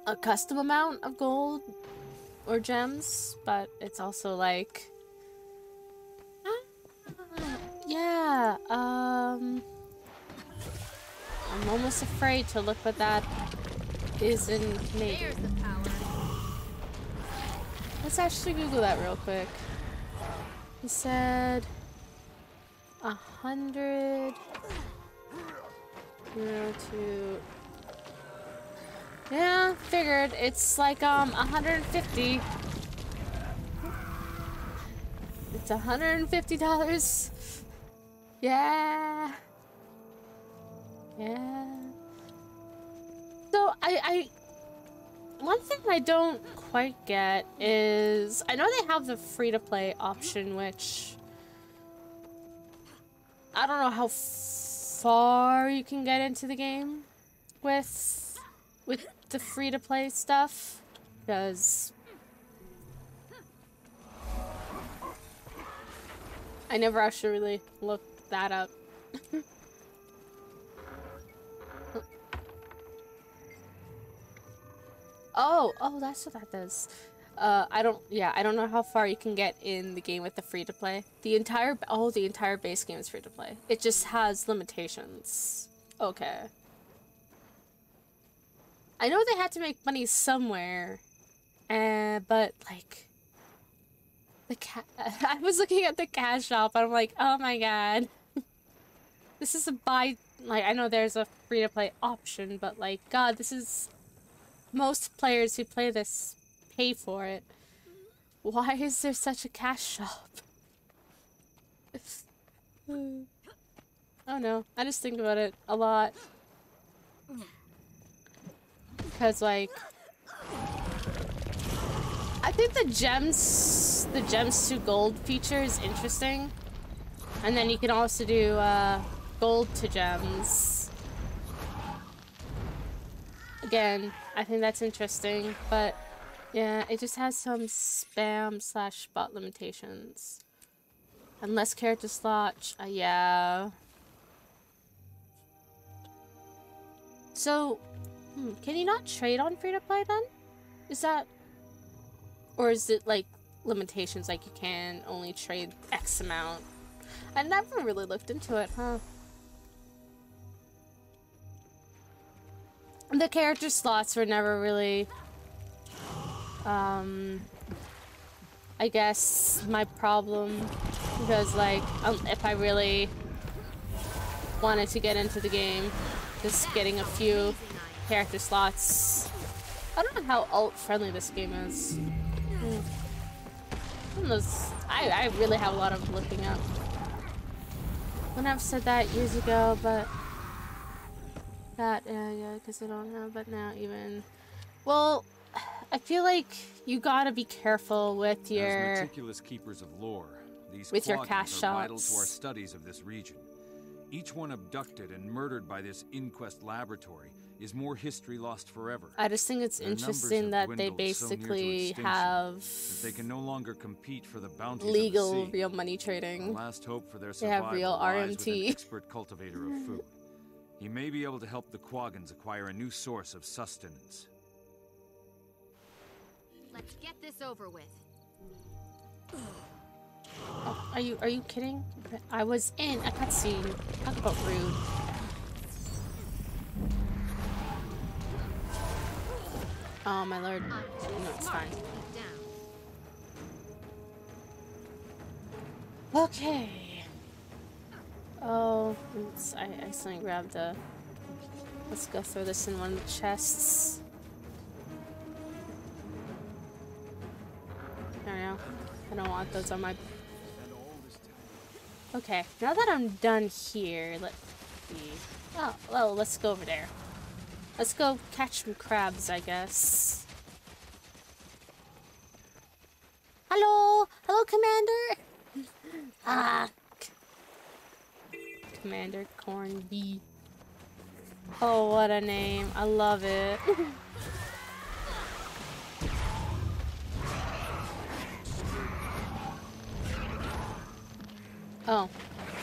a custom amount of gold or gems, but it's also like yeah, um I'm almost afraid to look what that is in Canadian. Let's actually Google that real quick. He said a hundred two. Yeah, figured it's like um 150. It's a $150. Yeah. Yeah. So I, I one thing I don't quite get is I know they have the free to play option, which I don't know how far you can get into the game with with the free to play stuff because I never actually really looked that up. oh, oh, that's what that does. Uh, I don't, yeah, I don't know how far you can get in the game with the free to play. The entire, oh, the entire base game is free to play. It just has limitations. Okay. I know they had to make money somewhere, uh, but like, the cat. I was looking at the cash shop and I'm like, oh my god, this is a buy. Like, I know there's a free to play option, but like, God, this is most players who play this pay for it. Why is there such a cash shop? oh no, I just think about it a lot. Because, like, I think the gems, the gems to gold feature is interesting. And then you can also do uh, gold to gems. Again, I think that's interesting, but yeah, it just has some spam slash bot limitations. And less character slots, uh, yeah. So, hmm, can you not trade on free to play then? Is that. Or is it like limitations, like you can only trade X amount? I never really looked into it, huh? The character slots were never really. Um. I guess my problem because like um, if I really wanted to get into the game, just getting a few character slots. I don't know how alt friendly this game is. Hmm. Those, I, I really have a lot of looking up. Wouldn't have said that years ago, but that uh, yeah, yeah, because I don't have. But now even, well, I feel like you gotta be careful with your As meticulous keepers of lore. These with your cash are vital to our studies of this region. Each one abducted and murdered by this inquest laboratory is more history lost forever. I just think it's Their interesting that they dwindled so basically have they can no longer compete for the bounties legal of the real money The trading. last hope for their They have real lies with an RMT. expert cultivator of food. He may be able to help the Quaggans acquire a new source of sustenance. Let's get this over with. Oh, are you are you kidding? I was in a cutscene. Talk about rude. Oh my lord. No, it's fine. Okay. Oh, I accidentally grabbed the. Let's go throw this in one of the chests. There we go. I don't want those on my. Okay, now that I'm done here, let's see. Oh, well, let's go over there. Let's go catch some crabs, I guess. Hello! Hello, Commander! ah! Commander Cornby. Oh, what a name. I love it. oh,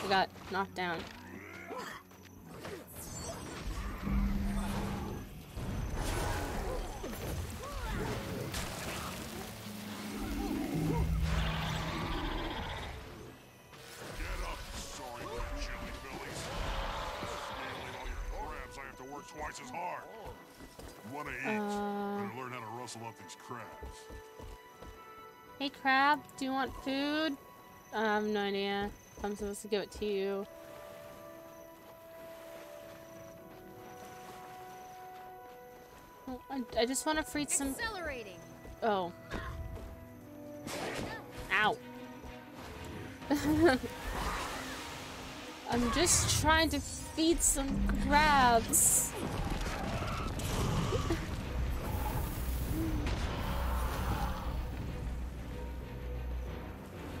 I got knocked down. Twice as hard. Wanna eat? Uh. Better learn how to rustle up these crabs. Hey, crab, do you want food? I have no idea. I'm supposed to give it to you. Oh, I, I just want to free some. Accelerating. Oh. Ow. I'm just trying to feed some crabs.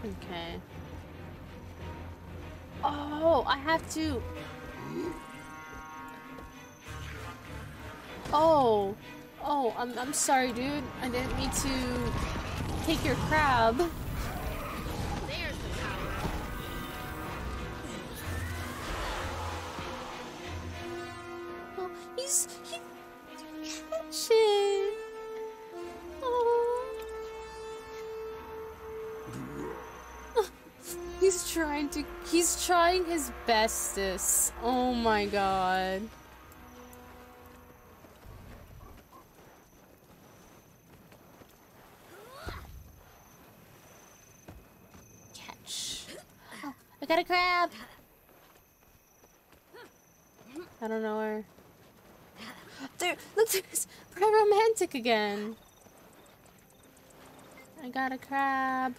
okay. Oh, I have to. Oh. Oh, I'm, I'm sorry, dude. I didn't mean to take your crab. Trying his bestest. Oh my god. Catch. Oh, I got a crab. I don't know where. There, look, there's romantic again. I got a crab.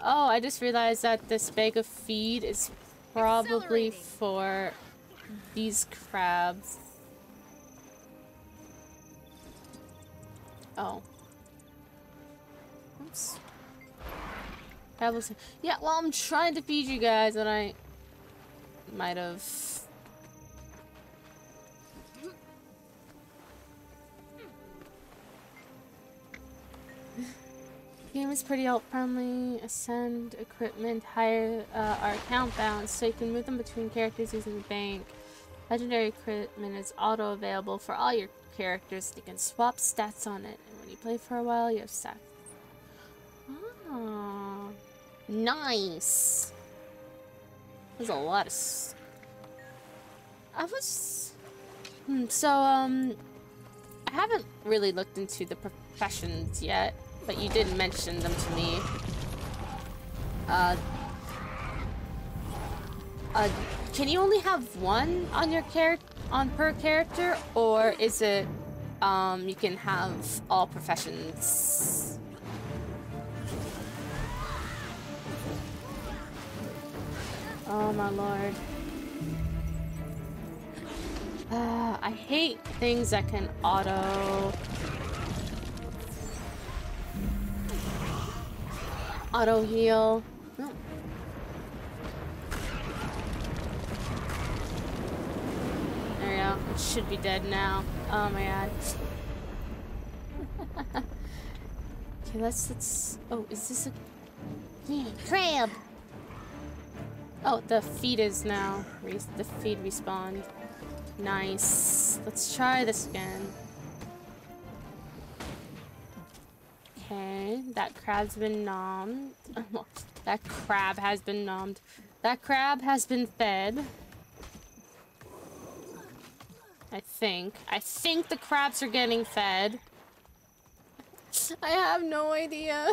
Oh, I just realized that this bag of feed is probably for these crabs. Oh. Oops. That was yeah. Well, I'm trying to feed you guys, and I might have. Game is pretty alt friendly. Ascend equipment, higher uh, our account balance, so you can move them between characters using the bank. Legendary equipment is auto available for all your characters. You can swap stats on it, and when you play for a while, you have stats. Oh, nice. There's a lot of. I was. Hmm, so um, I haven't really looked into the professions yet but you did mention them to me. Uh, uh, can you only have one on your character on per character, or is it um you can have all professions? Oh my lord. Uh, I hate things that can auto Auto heal. Oh. There we go. It should be dead now. Oh my god. okay, let's let's. Oh, is this a yeah, crab? Oh, the feed is now. the feed respawned. Nice. Let's try this again. Okay, that crab's been nommed. that crab has been nommed. That crab has been fed. I think. I think the crabs are getting fed. I have no idea.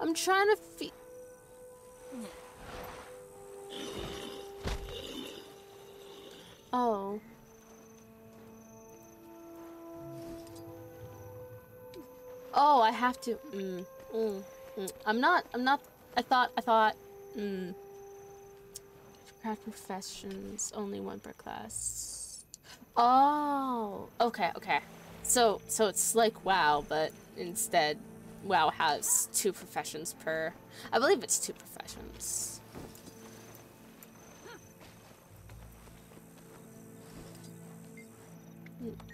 I'm trying to feed... Oh. Oh, I have to. Mm, mm, mm. I'm not. I'm not. I thought. I thought. Mm. Craft professions. Only one per class. Oh. Okay. Okay. So. So it's like WoW, but instead, WoW has two professions per. I believe it's two professions.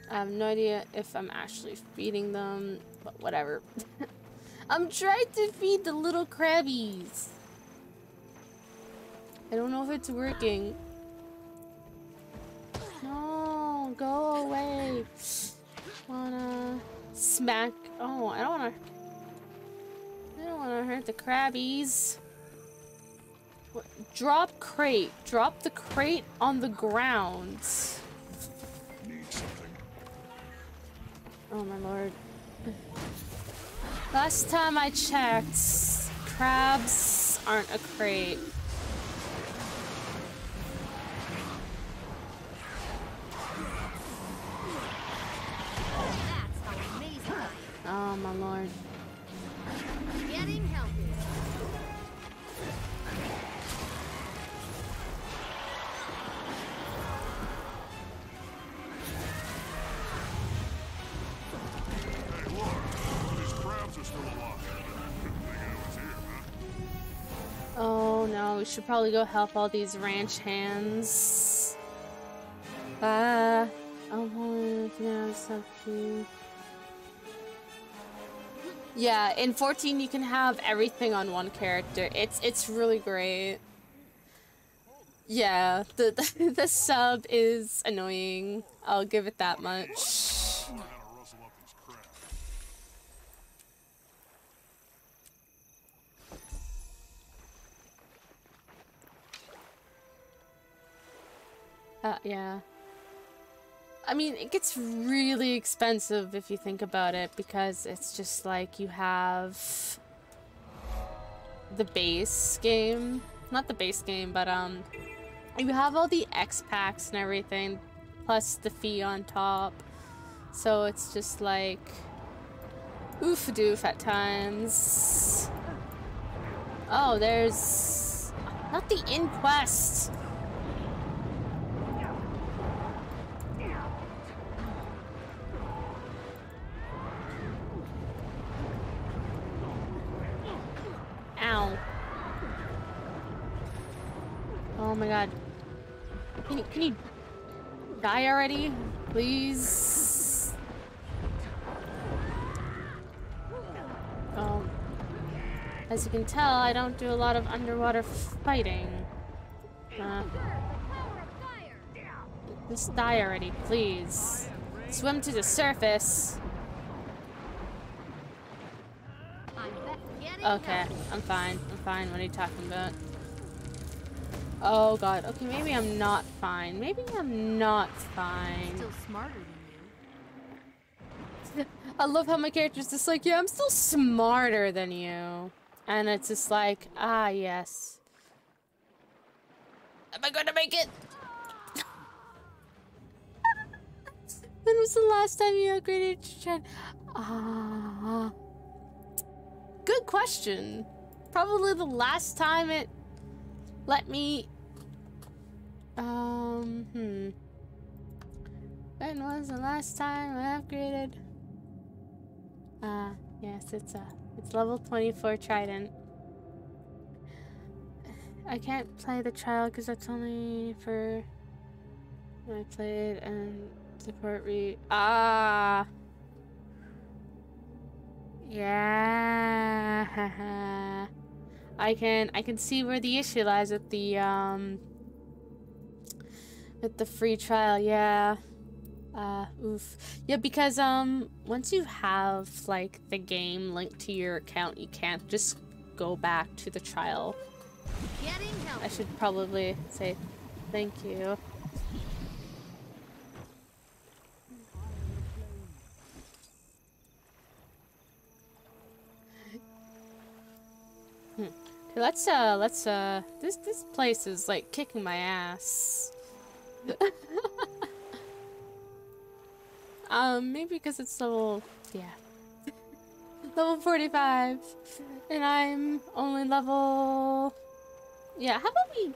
I have no idea if I'm actually feeding them, but whatever. I'm trying to feed the little crabbies. I don't know if it's working. No, go away. Wanna smack? Oh, I don't wanna. I don't wanna hurt the crabbies. What? Drop crate. Drop the crate on the ground. Oh my lord. Last time I checked, crabs aren't a crate. Oh my lord. We should probably go help all these ranch hands. Uh, I'm something. Yeah, in 14 you can have everything on one character. It's it's really great. Yeah, the the, the sub is annoying. I'll give it that much. Uh, yeah. I mean, it gets really expensive if you think about it because it's just like you have the base game, not the base game, but um, you have all the X packs and everything, plus the fee on top. So it's just like oof doof at times. Oh, there's not the inquest. My god. Can you, can you die already? Please? Oh. As you can tell, I don't do a lot of underwater fighting. Uh, just die already, please. Swim to the surface. Okay, I'm fine. I'm fine. What are you talking about? Oh god. Okay, maybe I'm not fine. Maybe I'm not fine. Still smarter than you. I love how my character's just like, yeah, I'm still smarter than you. And it's just like, ah, yes. Am I gonna make it? when was the last time you upgraded your chat? Ah. Good question. Probably the last time it let me... Um, hmm. When was the last time I upgraded? Ah, uh, yes, it's a, it's level 24 Trident. I can't play the trial because that's only for I played and support re- Ah! Yeah. I can I can see where the issue lies with the um with the free trial. Yeah. Uh oof. Yeah, because um once you have like the game linked to your account, you can't just go back to the trial. I should probably say thank you. Hmm. Let's uh let's uh this this place is like kicking my ass. um maybe because it's level yeah. level 45 and I'm only level Yeah, how about we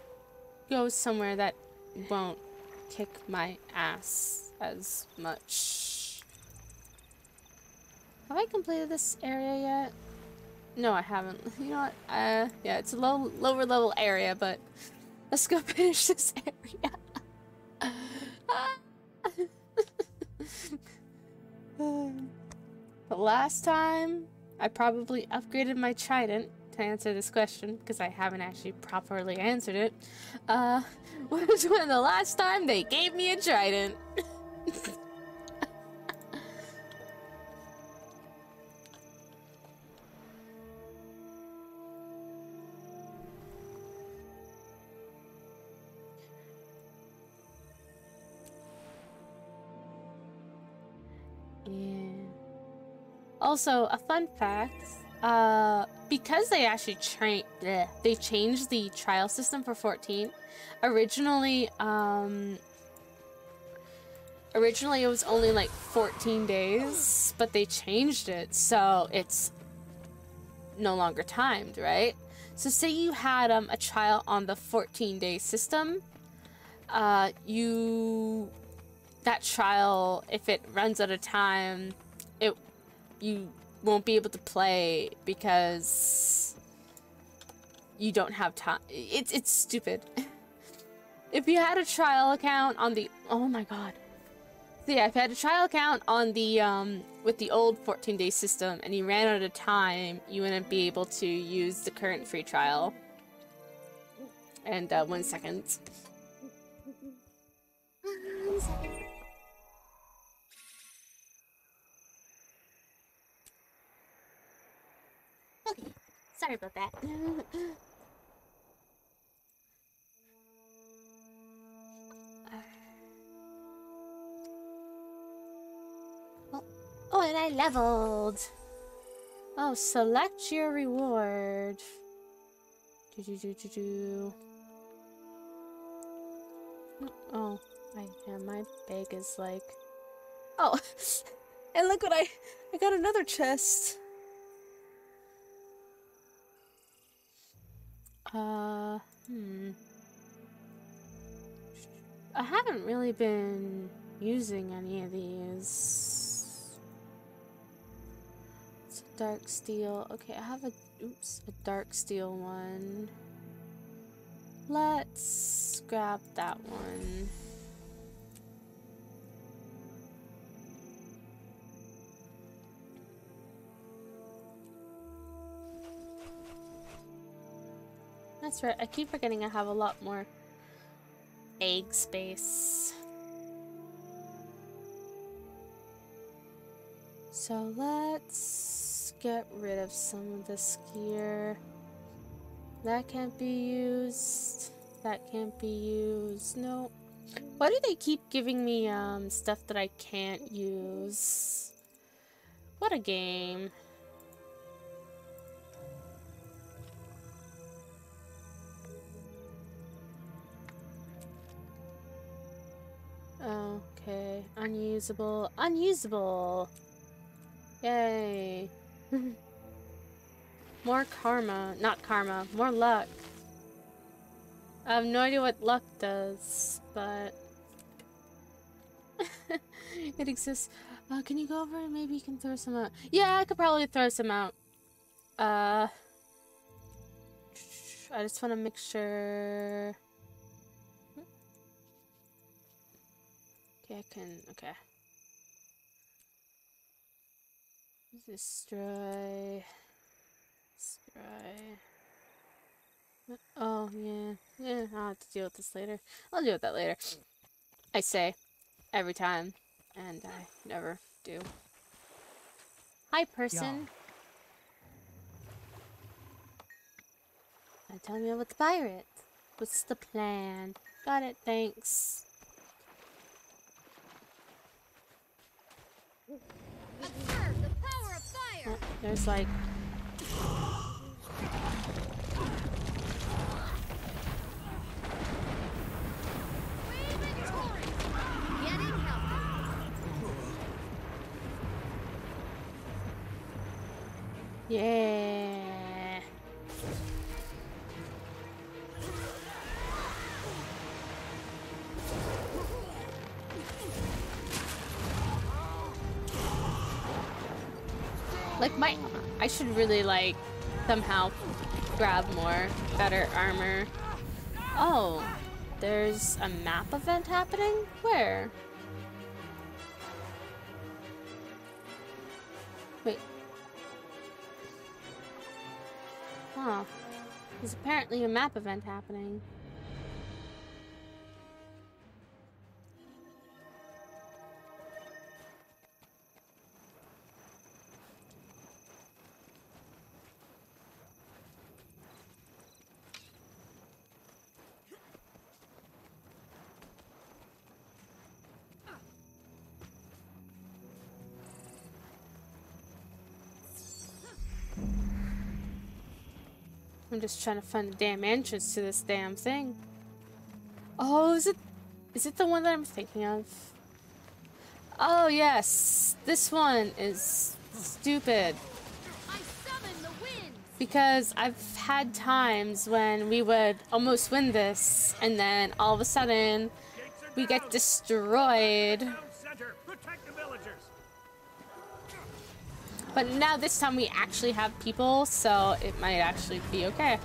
go somewhere that won't kick my ass as much. Have I completed this area yet? No, I haven't. You know what? Uh, yeah, it's a low, lower level area, but let's go finish this area. the last time I probably upgraded my trident to answer this question, because I haven't actually properly answered it, uh, was when the last time they gave me a trident. Also, a fun fact, uh, because they actually train, they changed the trial system for 14. Originally, um, originally it was only like 14 days, but they changed it so it's no longer timed, right? So say you had um, a trial on the 14 day system, uh, you that trial, if it runs out of time, you won't be able to play because you don't have time. It's it's stupid. if you had a trial account on the oh my god. So yeah, if you had a trial account on the um with the old 14 day system and you ran out of time, you wouldn't be able to use the current free trial. And uh, one second. One second. Sorry about that. oh, oh, and I leveled. Oh, select your reward. Do do do do do. Oh, yeah, my bag is like. Oh, and look what I I got another chest. Uh, hmm. I haven't really been using any of these. It's a dark steel. Okay, I have a oops, a dark steel one. Let's grab that one. That's right, I keep forgetting I have a lot more egg space. So let's get rid of some of this gear. That can't be used. That can't be used. No. Why do they keep giving me um stuff that I can't use? What a game. Okay, unusable, unusable. Yay. more karma, not karma, more luck. I have no idea what luck does, but it exists. Uh, can you go over and maybe you can throw some out? Yeah, I could probably throw some out. Uh, I just want to make sure. Okay, I can, okay. Destroy. Destroy. Oh, yeah. Yeah, I'll have to deal with this later. I'll deal with that later. I say. Every time. And I never do. Hi, person. Now tell me about the pirate. What's the plan? Got it, thanks. Observe the power of fire! There's like... Yeah. I should really like somehow grab more better armor. Oh, there's a map event happening? Where? Wait. Huh. There's apparently a map event happening. I'm just trying to find the damn entrance to this damn thing. Oh, is it is it the one that I'm thinking of? Oh yes, this one is stupid. Because I've had times when we would almost win this, and then all of a sudden we get destroyed. But now this time we actually have people, so it might actually be okay.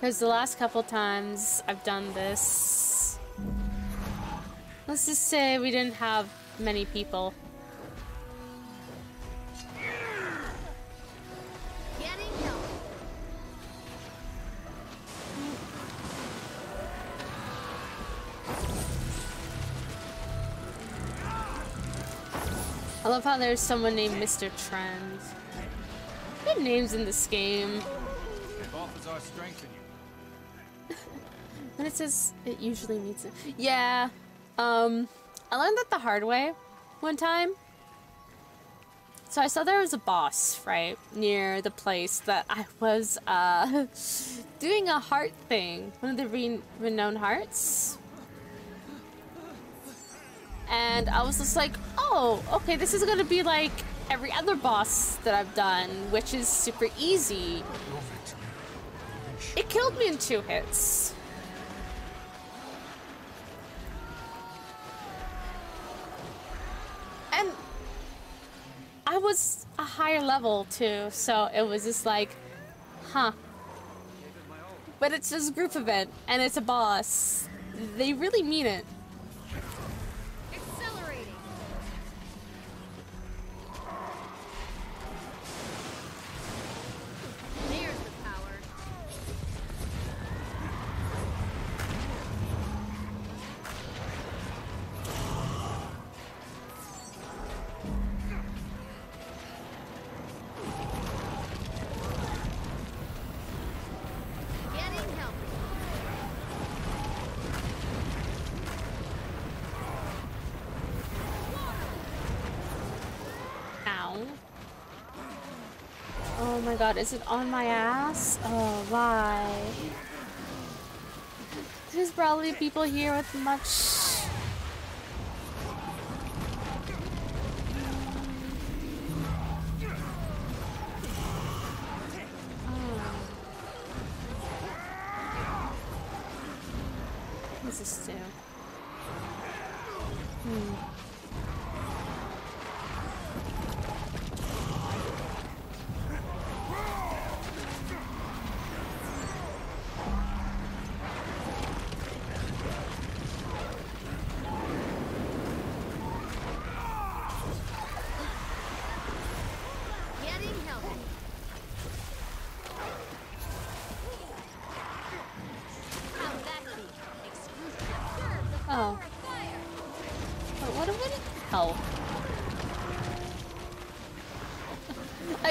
Because the last couple times I've done this, let's just say we didn't have many people. I love how there's someone named Mr. Trend. Good names in this game. When it says it usually means it. Yeah. Um, I learned that the hard way one time. So I saw there was a boss, right, near the place that I was uh, doing a heart thing. One of the re renowned hearts. And I was just like, oh, okay, this is gonna be like every other boss that I've done, which is super easy. It killed me in two hits. And I was a higher level too, so it was just like, huh. But it's just a group event, and it's a boss. They really mean it. My god, is it on my ass? Oh, why? There's probably people here with much...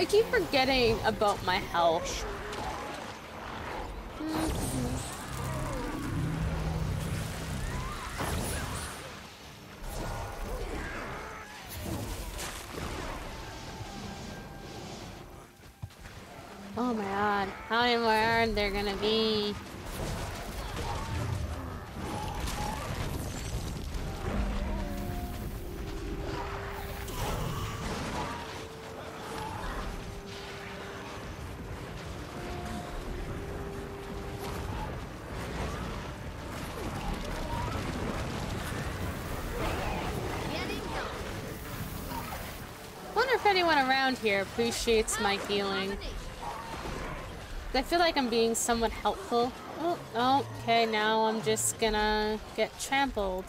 I keep forgetting about my health. Around here appreciates my healing. I feel like I'm being somewhat helpful. Oh, okay, now I'm just gonna get trampled.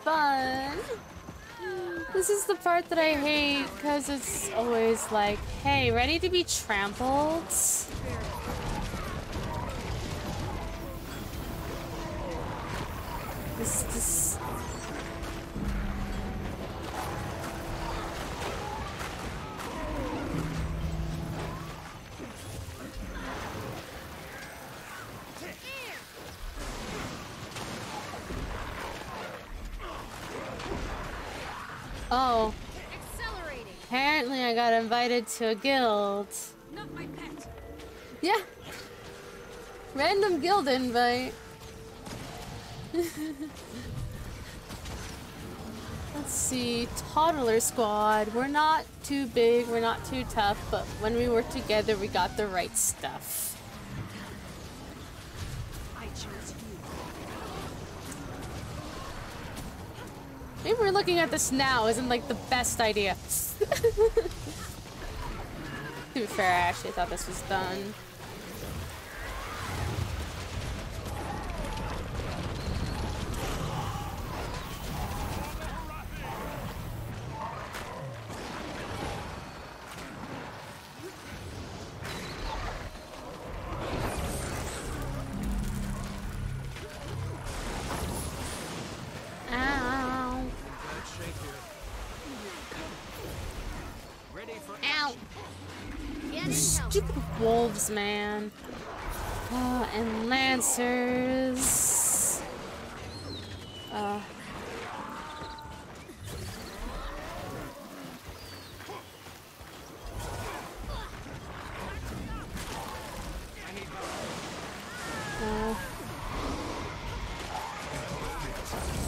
Fun! This is the part that I hate, because it's always like, hey, ready to be trampled? Invited to a guild. Not my pet. Yeah. Random guild invite. Let's see. Toddler squad. We're not too big, we're not too tough, but when we work together, we got the right stuff. I chose you. Maybe we're looking at this now isn't like the best idea. to be fair, I actually thought this was done. Man. Oh, and lancers. Uh.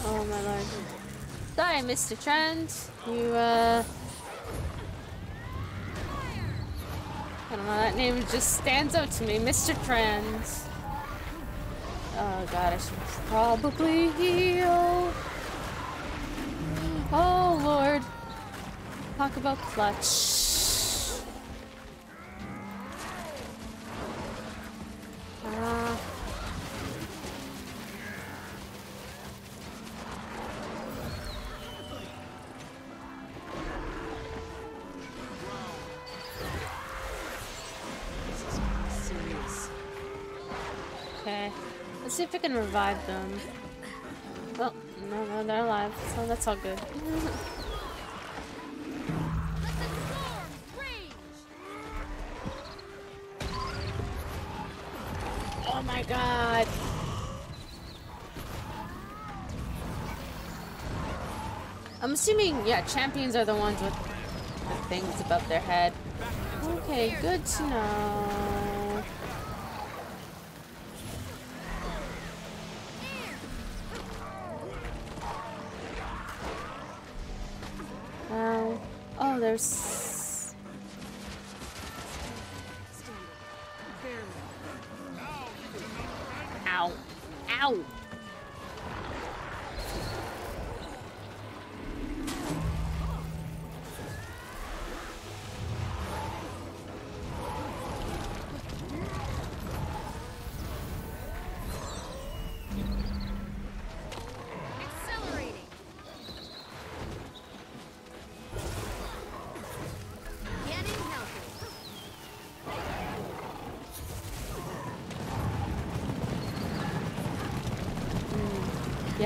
Oh my lord. Sorry, Mr. Trent. You, uh... name just stands out to me. Mr. Trent. Oh god, I should probably heal. Oh lord. Talk about clutch. Can revive them. Well, no, no, they're alive, so that's all good. oh my god! I'm assuming, yeah, champions are the ones with the things above their head. Okay, good to know.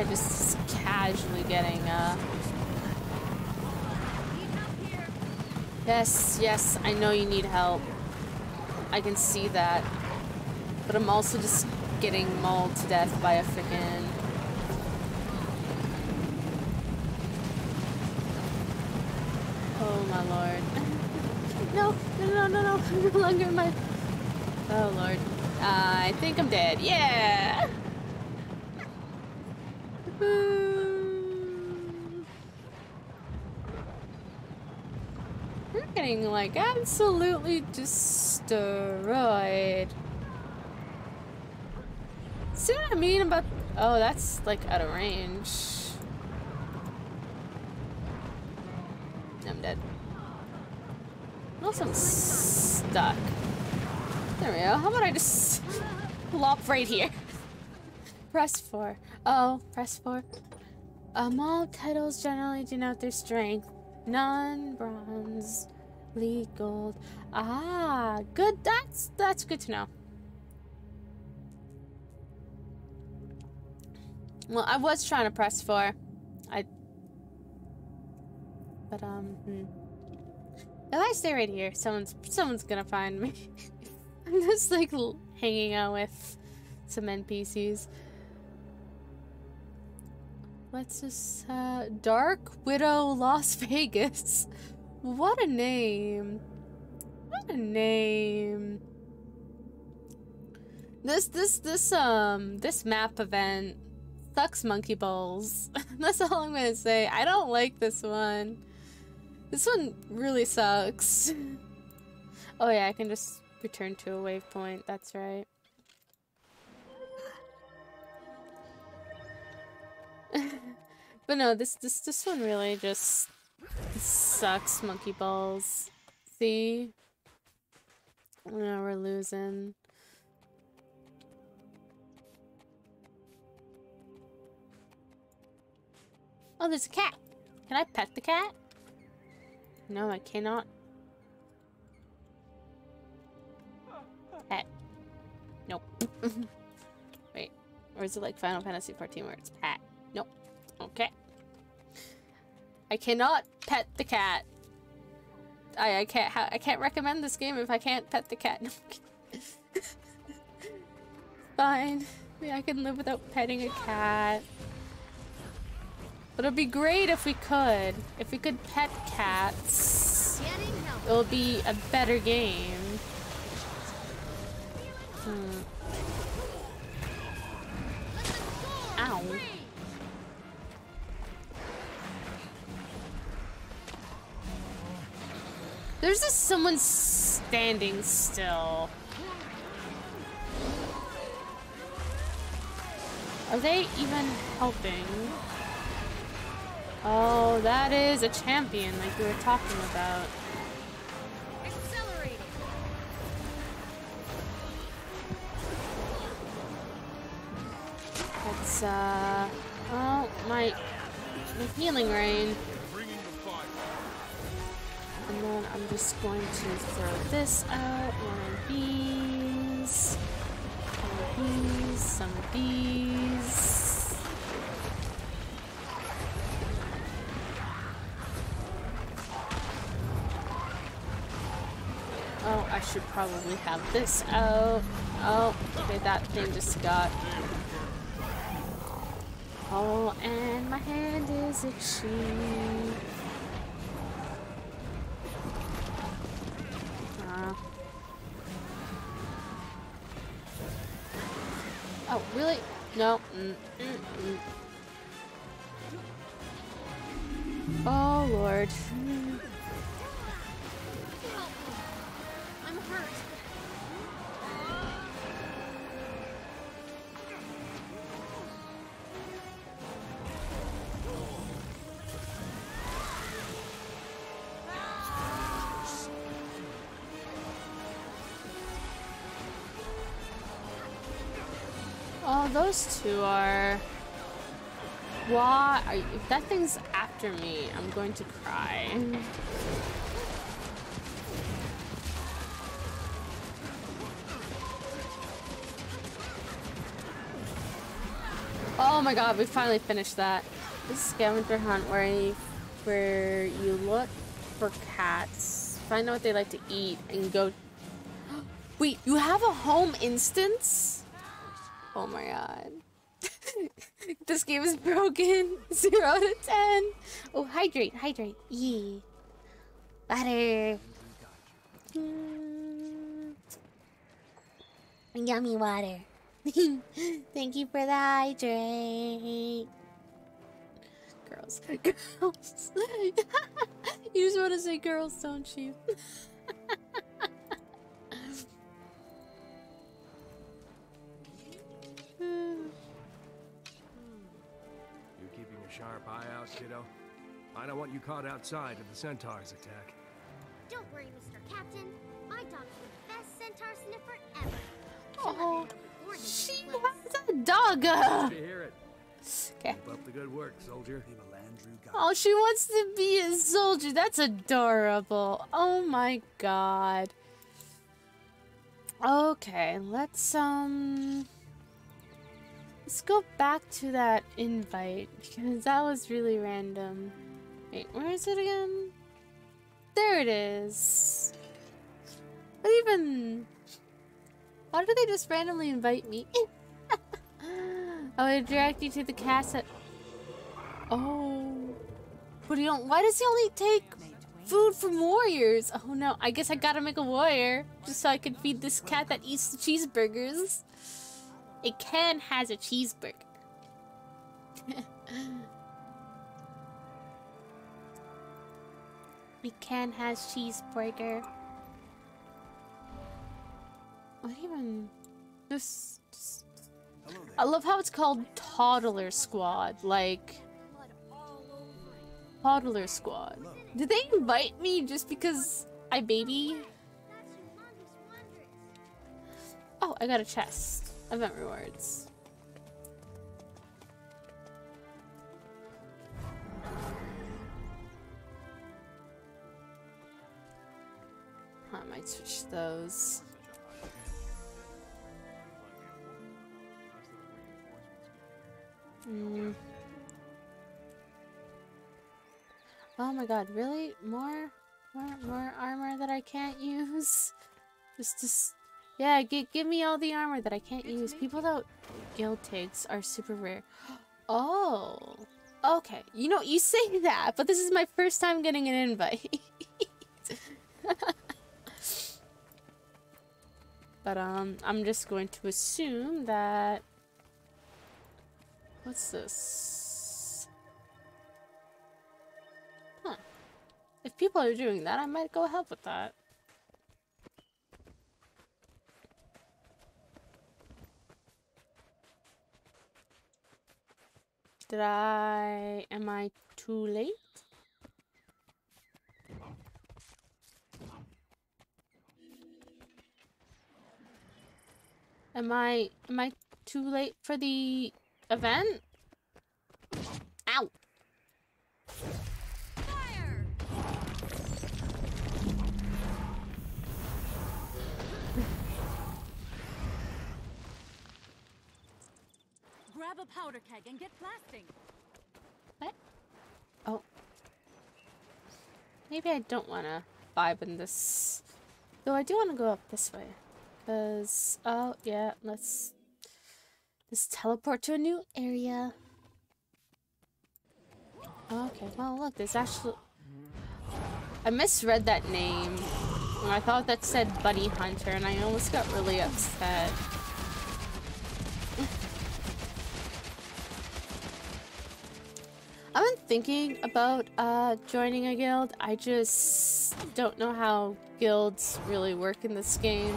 Yeah, just casually getting, uh. Yes, yes, I know you need help. I can see that. But I'm also just getting mauled to death by a freaking. Oh my lord. No, no, no, no, no, no longer in my. Oh lord. Uh, I think I'm dead. Yeah! We're getting like absolutely destroyed. See what I mean about? Oh, that's like out of range. I'm dead. Also, I'm stuck. There we go. How about I just plop right here? Press 4. Oh, press 4. Uh, mob titles generally denote their strength. None, league gold. Ah, good. That's that's good to know. Well, I was trying to press 4. I. But um, hmm. if I stay right here, someone's someone's gonna find me. I'm just like hanging out with some NPCs. Let's just, uh, Dark Widow Las Vegas. What a name. What a name. This, this, this, um, this map event sucks monkey balls. That's all I'm gonna say. I don't like this one. This one really sucks. oh yeah, I can just return to a waypoint. That's right. but no, this this this one really just sucks monkey balls. See? No, we're losing. Oh, there's a cat. Can I pet the cat? No, I cannot. Pet. Nope. Wait. Or is it like Final Fantasy 14 where it's pet? Nope. Okay. I cannot pet the cat. I, I can't I can't recommend this game if I can't pet the cat. Fine. I can live without petting a cat. But it'd be great if we could. If we could pet cats. It will be a better game. Hmm. Ow. There's just someone standing still. Are they even helping? Oh, that is a champion like we were talking about. Let's, uh... Oh, my... My healing rain. And then I'm just going to throw this out. One of these. Some of these. Some of these. Oh, I should probably have this out. Oh, okay, that thing just got... Oh, and my hand is itchy. Oh, really? No. Mm, mm, mm. Oh, Lord. Those two are... Why? Are you... If that thing's after me, I'm going to cry. Oh my god, we finally finished that. This is scavenger hunt where you, where you look for cats, find out what they like to eat, and go... Wait, you have a home instance? Oh my god. this game is broken. Zero out of ten. Oh, hydrate, hydrate. Yee. Water. Mm. Yummy water. Thank you for the hydrate. Girls. Girls. you just want to say girls, don't you? You keeping a sharp eye out, kiddo? I don't want you caught outside if the centaurs attack. Don't worry, Mr. Captain. My dog's the best centaur sniffer ever. Oh, she has a dog. Did you hear it? Okay. Keep up the good work, soldier. Oh, she wants to be a soldier. That's adorable. Oh my god. Okay, let's um let's go back to that invite because that was really random. Wait, where is it again? There it is. What even Why did they just randomly invite me? I would direct you to the castle. Oh. But you don't. Why does he only take food from warriors? Oh no, I guess I gotta make a warrior just so I can feed this cat that eats the cheeseburgers. A can has a cheeseburger. A can has cheeseburger. What even? This. I love how it's called Toddler Squad. Like. Toddler Squad. Did they invite me just because I baby? Oh, I got a chest. Event rewards. I might switch those. Hmm. Oh my god, really? More? More, more armor that I can't use. Just, just, yeah, give, give me all the armor that I can't use. People that guild takes are super rare. Oh, okay. You know, you say that, but this is my first time getting an invite. but, um, I'm just going to assume that... What's this? Huh. If people are doing that, I might go help with that. Did I... Am I too late? Am I... Am I too late for the event? Ow! Grab a powder keg and get blasting. What? Oh. Maybe I don't want to vibe in this. Though I do want to go up this way. Because, oh, yeah, let's... Let's teleport to a new area. Okay, well, look, there's actually... I misread that name. I thought that said Bunny Hunter, and I almost got really upset. Thinking about uh, joining a guild. I just don't know how guilds really work in this game.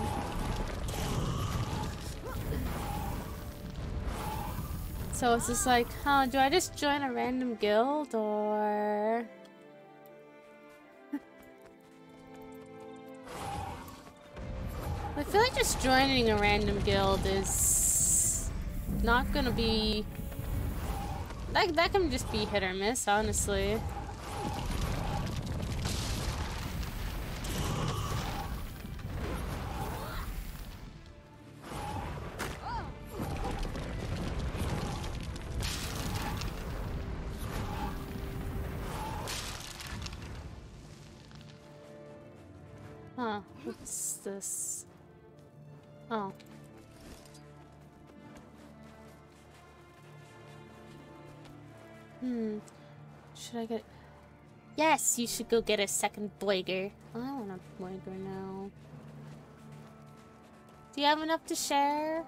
So it's just like, huh, do I just join a random guild or... I feel like just joining a random guild is not gonna be that, that can just be hit or miss, honestly. Huh, what's this? Oh. Hmm. Should I get... Yes, you should go get a second Boiger. I want a Boiger now. Do you have enough to share?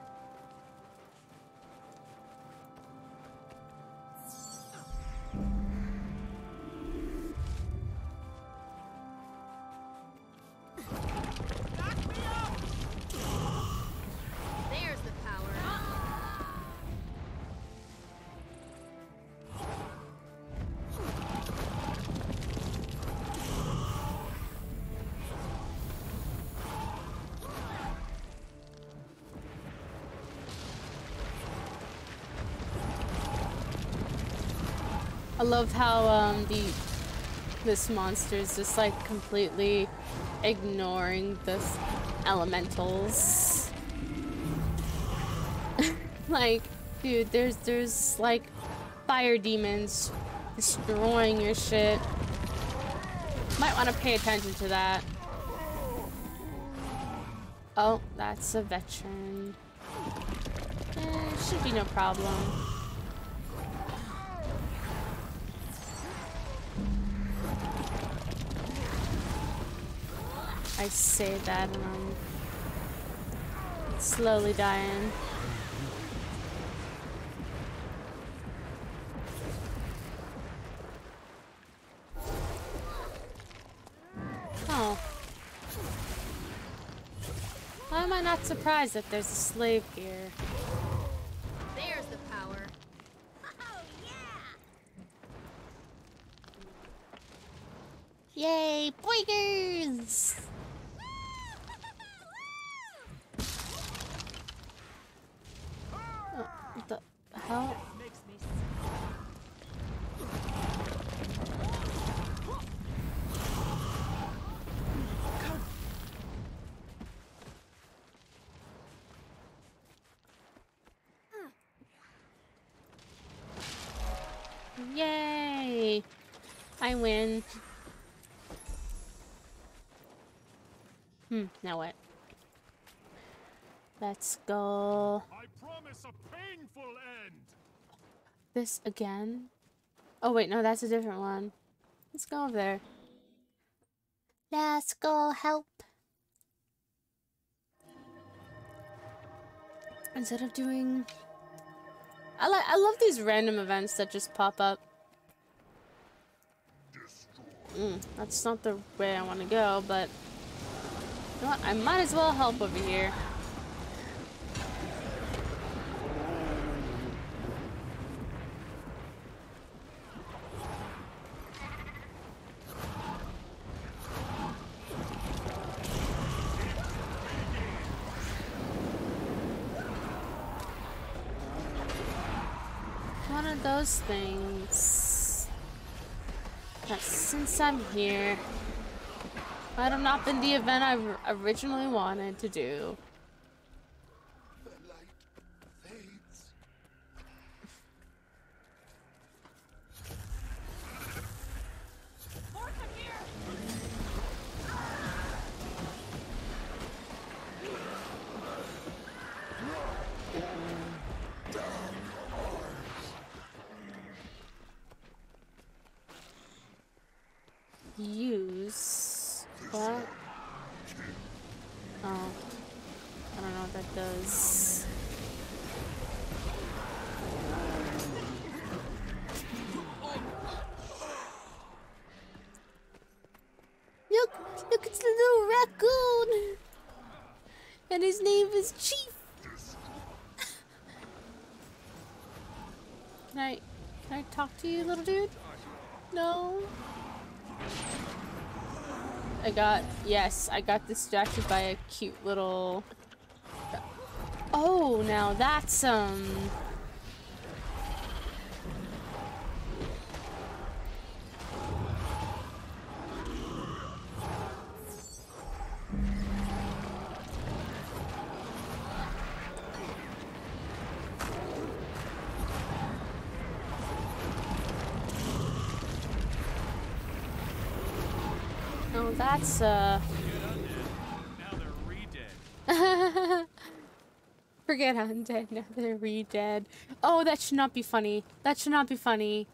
Love how um, the this monster is just like completely ignoring the elementals. like, dude, there's there's like fire demons destroying your shit. Might want to pay attention to that. Oh, that's a veteran. Eh, should be no problem. I say that and I'm slowly dying. Oh. Why am I not surprised that there's a slave here? There's the power. Oh, yeah! Yay, boigers! Oh, what the hell? Yay! I win. Hmm, now what? Let's go. I promise a painful end. This again? Oh wait, no, that's a different one. Let's go over there. Let's go help. Instead of doing... I like I love these random events that just pop up. Mm, that's not the way I want to go, but you know what? I might as well help over here. One of those things. That since I'm here, might have not been the event I originally wanted to do. Use what? Oh, I don't know what that does. Look, look, it's the little raccoon, and his name is Chief. can I, can I talk to you, little dude? No. I got, yes, I got distracted by a cute little... Oh, now that's, um... that's, uh... Forget undead, now they're re-dead. Oh, that should not be funny. That should not be funny.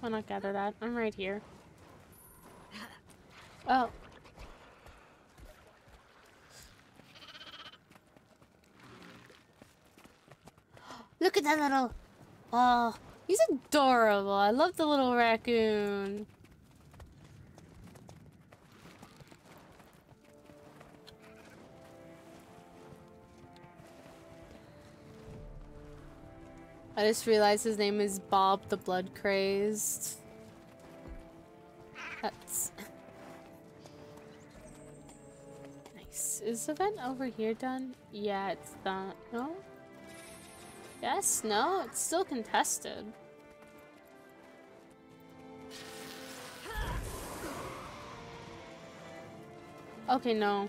Why not gather that? I'm right here. Oh. Look at that little... Oh, he's adorable. I love the little raccoon. I just realized his name is Bob the Blood Crazed. That's nice. Is the vent over here done? Yeah, it's done. No? Yes? No? It's still contested. Okay, no.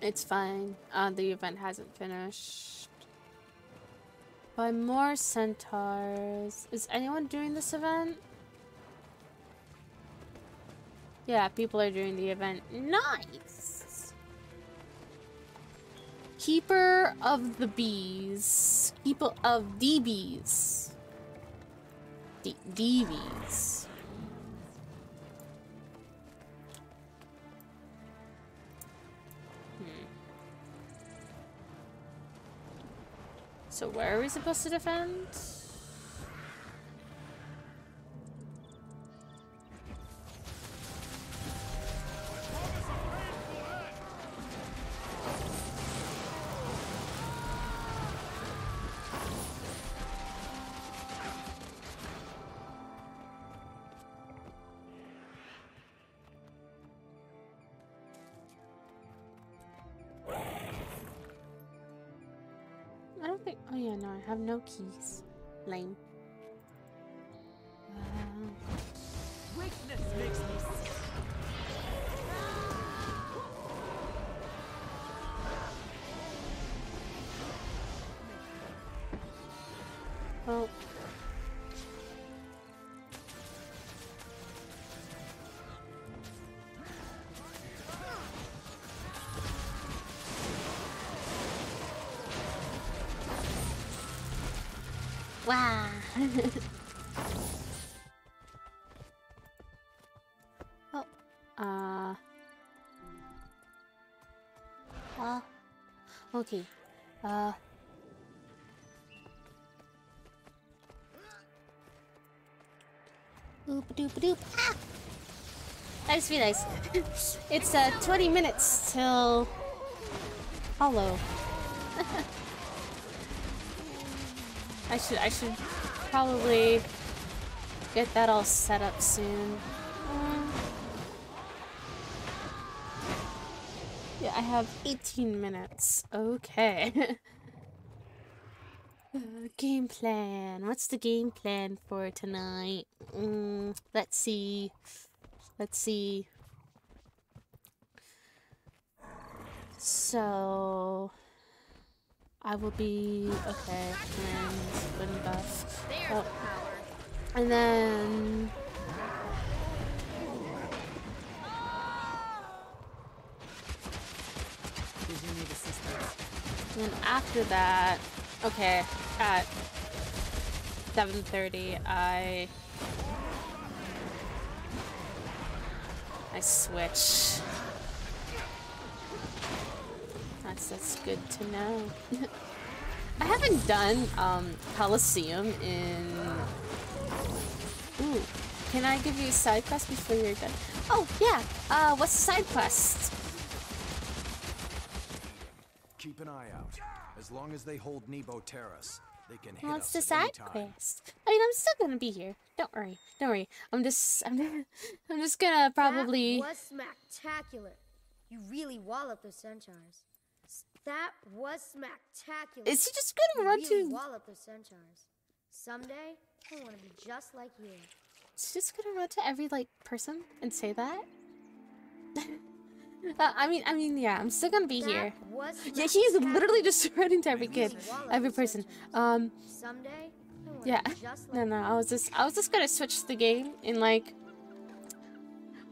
It's fine. Uh, the event hasn't finished. Buy more centaurs. Is anyone doing this event? Yeah, people are doing the event. Nice! Keeper of the bees. Keeper of the bees. The, the bees. Hmm. So where are we supposed to defend? Have no keys. Lame. Okay. Uh. Oop doop doop. Ah! That just nice. it's uh 20 minutes till Hollow. I should I should probably get that all set up soon. Have 18 minutes. Okay. Uh, game plan. What's the game plan for tonight? Mm, let's see. Let's see. So I will be okay. And buff. Oh. And then Did you need assistance? And then after that, okay, at 7.30, I... I switch. That's, that's good to know. I haven't done um, Coliseum in... Ooh, can I give you a side quest before you're done? Oh, yeah, uh, what's the side quest? Keep an eye out. As long as they hold Nebo Terrace, they can hit What's us the side quest? I mean, I'm still gonna be here. Don't worry. Don't worry. I'm just, I'm, I'm just gonna probably. That was spectacular. You really wallop those centaurs. That was spectacular. Is he just gonna You run really to- wallop those centaurs? Someday, I want to be just like you. It's just gonna run to every like person and say that. uh, I mean, I mean, yeah. I'm still gonna be here. Yeah, he's literally just running to every kid, every person. Um, Someday, yeah. to be just No, no. I was just, I was just gonna switch the game in like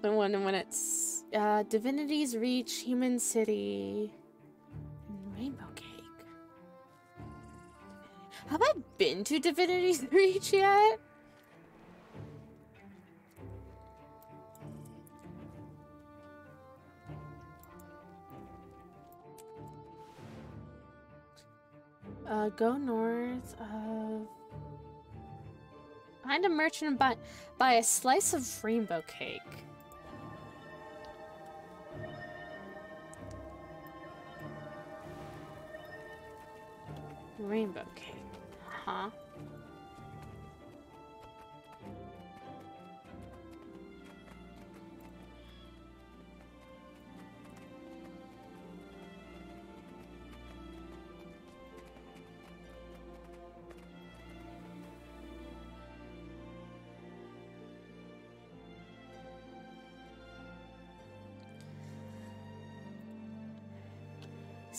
when, when, when it's uh, Divinity's Reach, Human City, Rainbow Cake. Have I been to Divinity's Reach yet? Uh, go north of... Find a merchant and buy, buy a slice of rainbow cake. Rainbow cake. Huh?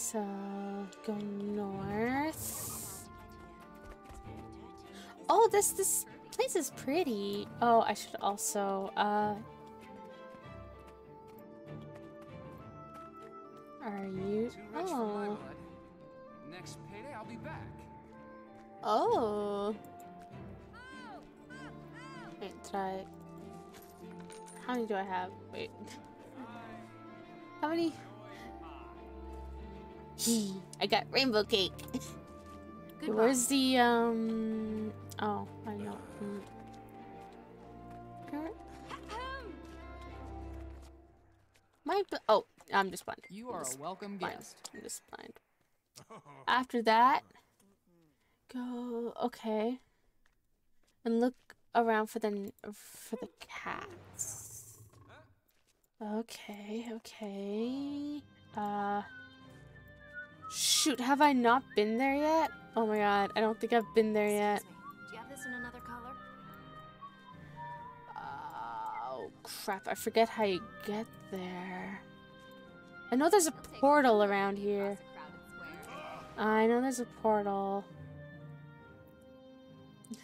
So, go north. Oh, this this place is pretty. Oh, I should also uh Are you Oh. Next payday, I'll be back. Oh. Wait, try. How many do I have? Wait. How many? Hee, I got rainbow cake. Goodbye. Where's the um? Oh, I know. My oh, I'm just blind. You are a welcome blind. guest. I'm just blind. After that, go okay, and look around for the for the cats. Okay, okay. Uh, shoot, have I not been there yet? Oh my god, I don't think I've been there yet. Do you have this in another color? Oh crap, I forget how you get there. I know there's a portal around here. I know there's a portal.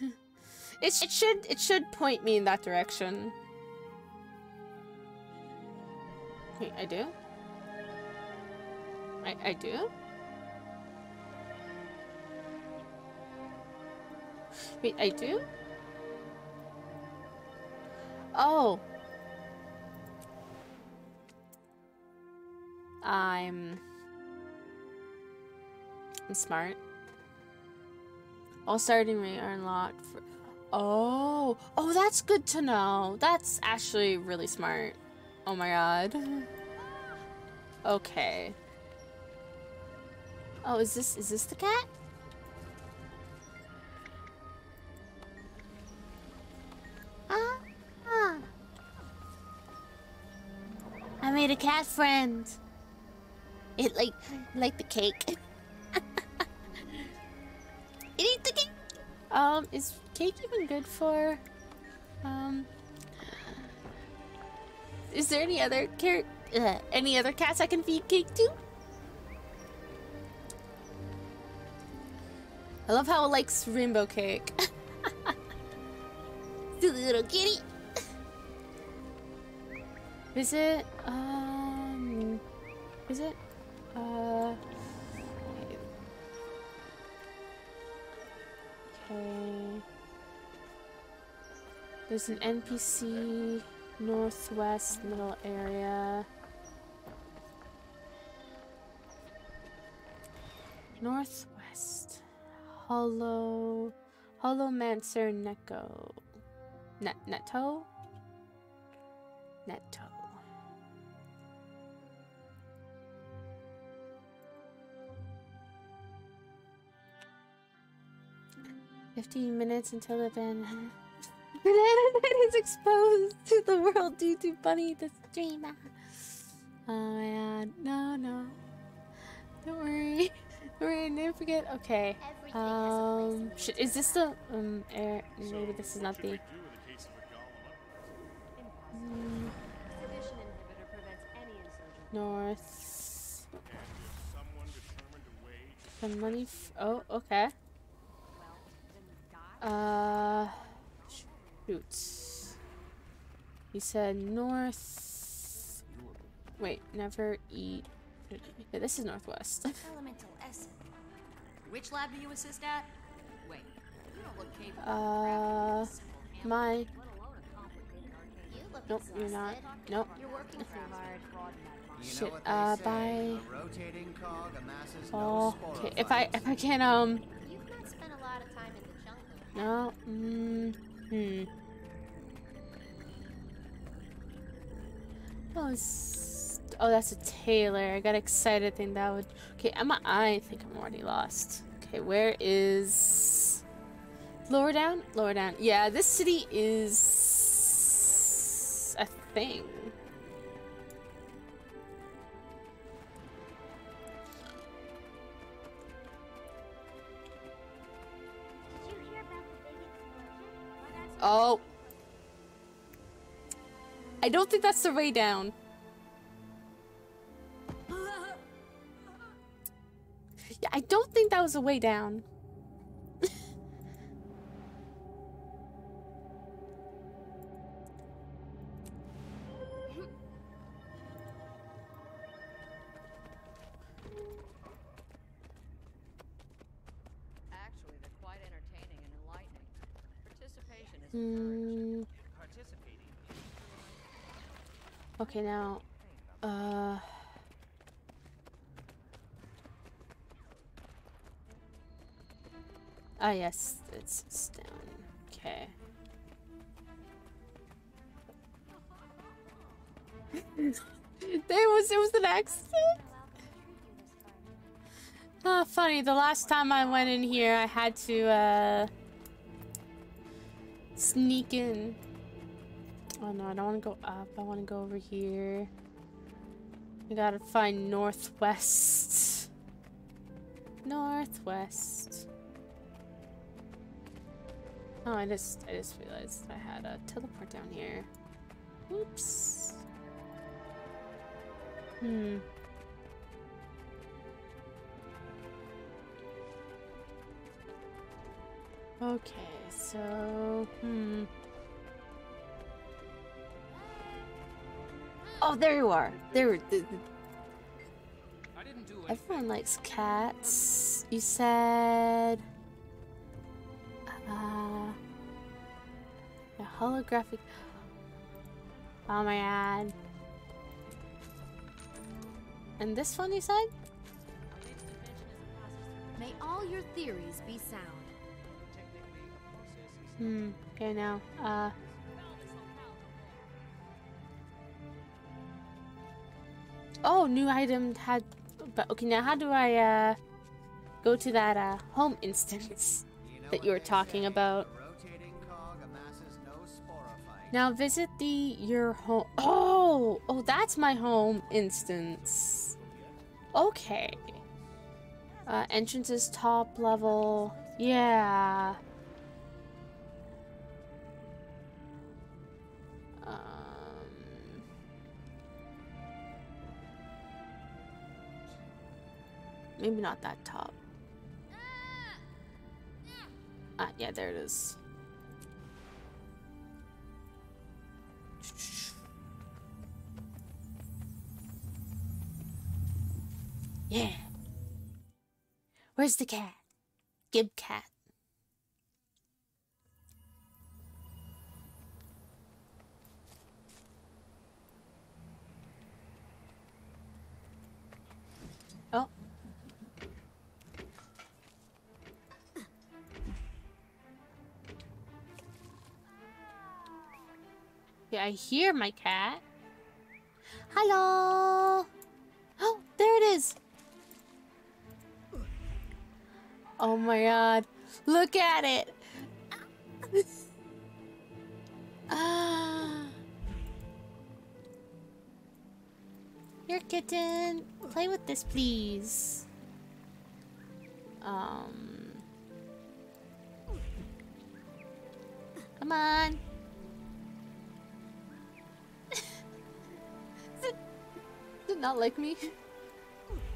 it, it should it should point me in that direction. Wait, I do? I I do? Wait, I do? Oh. I'm... I'm smart. All starting rate are unlocked for... Oh. Oh, that's good to know. That's actually really smart. Oh my god. Okay. Oh, is this is this the cat? Made a cat friend. It like like the cake. it eat the cake. Um, is cake even good for? Um, is there any other car uh, any other cats I can feed cake to? I love how it likes rainbow cake. Silly little kitty. Is it, um, is it, uh, okay. There's an NPC northwest middle area. Northwest. Hollow. Holomancer Neko. Net Netto? Netto. 15 minutes until the banana uh, is exposed to the world due to Bunny the streamer. Oh my god. No, no. Don't worry. Don't worry, forget. Okay. Um, is this the, um, air? Maybe this is not the... North. Some money. oh, okay. Uh, shoot. He said north. Wait, never eat. Yeah, this is northwest. Elemental essence. Which lab do you assist at? Wait, you don't look capable. Uh, my. You look Nope, you're not. exhausted. Nope. You're working too hard. Shit. Uh, by. rotating cog amasses Oh, okay. If I if I can um. You've not spent a lot of time in the jungle. No. Mm, hmm. Oh, oh, that's a tailor. I got excited thinking that would. Okay. I think I'm already lost. Okay, where is lower down? Lower down. Yeah, this city is a thing. Oh. I don't think that's the way down. Yeah, I don't think that was the way down. Hmm. Okay, now, uh. Ah, yes, it's, it's down. Okay. there was, it was an accident. Oh, funny. The last time I went in here, I had to, uh, sneak in. Oh no, I don't want to go up. I want to go over here. I gotta find northwest. Northwest. Oh, I just I just realized I had a teleport down here. Oops. Hmm. Okay, so hmm. Oh, there you are. There. The, the, Everyone likes cats. You said. Uh, holographic. Oh my god. And this one you said? May all your theories be sound. Hmm. Okay, now. Uh. Oh, new item had. But okay, now how do I uh go to that uh home instance that you were talking about? Now visit the your home. Oh, oh, that's my home instance. Okay. Uh, entrance is top level. Yeah. Maybe not that top. Ah, yeah, there it is. Yeah. Where's the cat? Gib cat. Yeah, I hear my cat. Hello. Oh, there it is. Oh my god. Look at it. ah. Here, kitten. Play with this, please. Um. Come on. It not like me?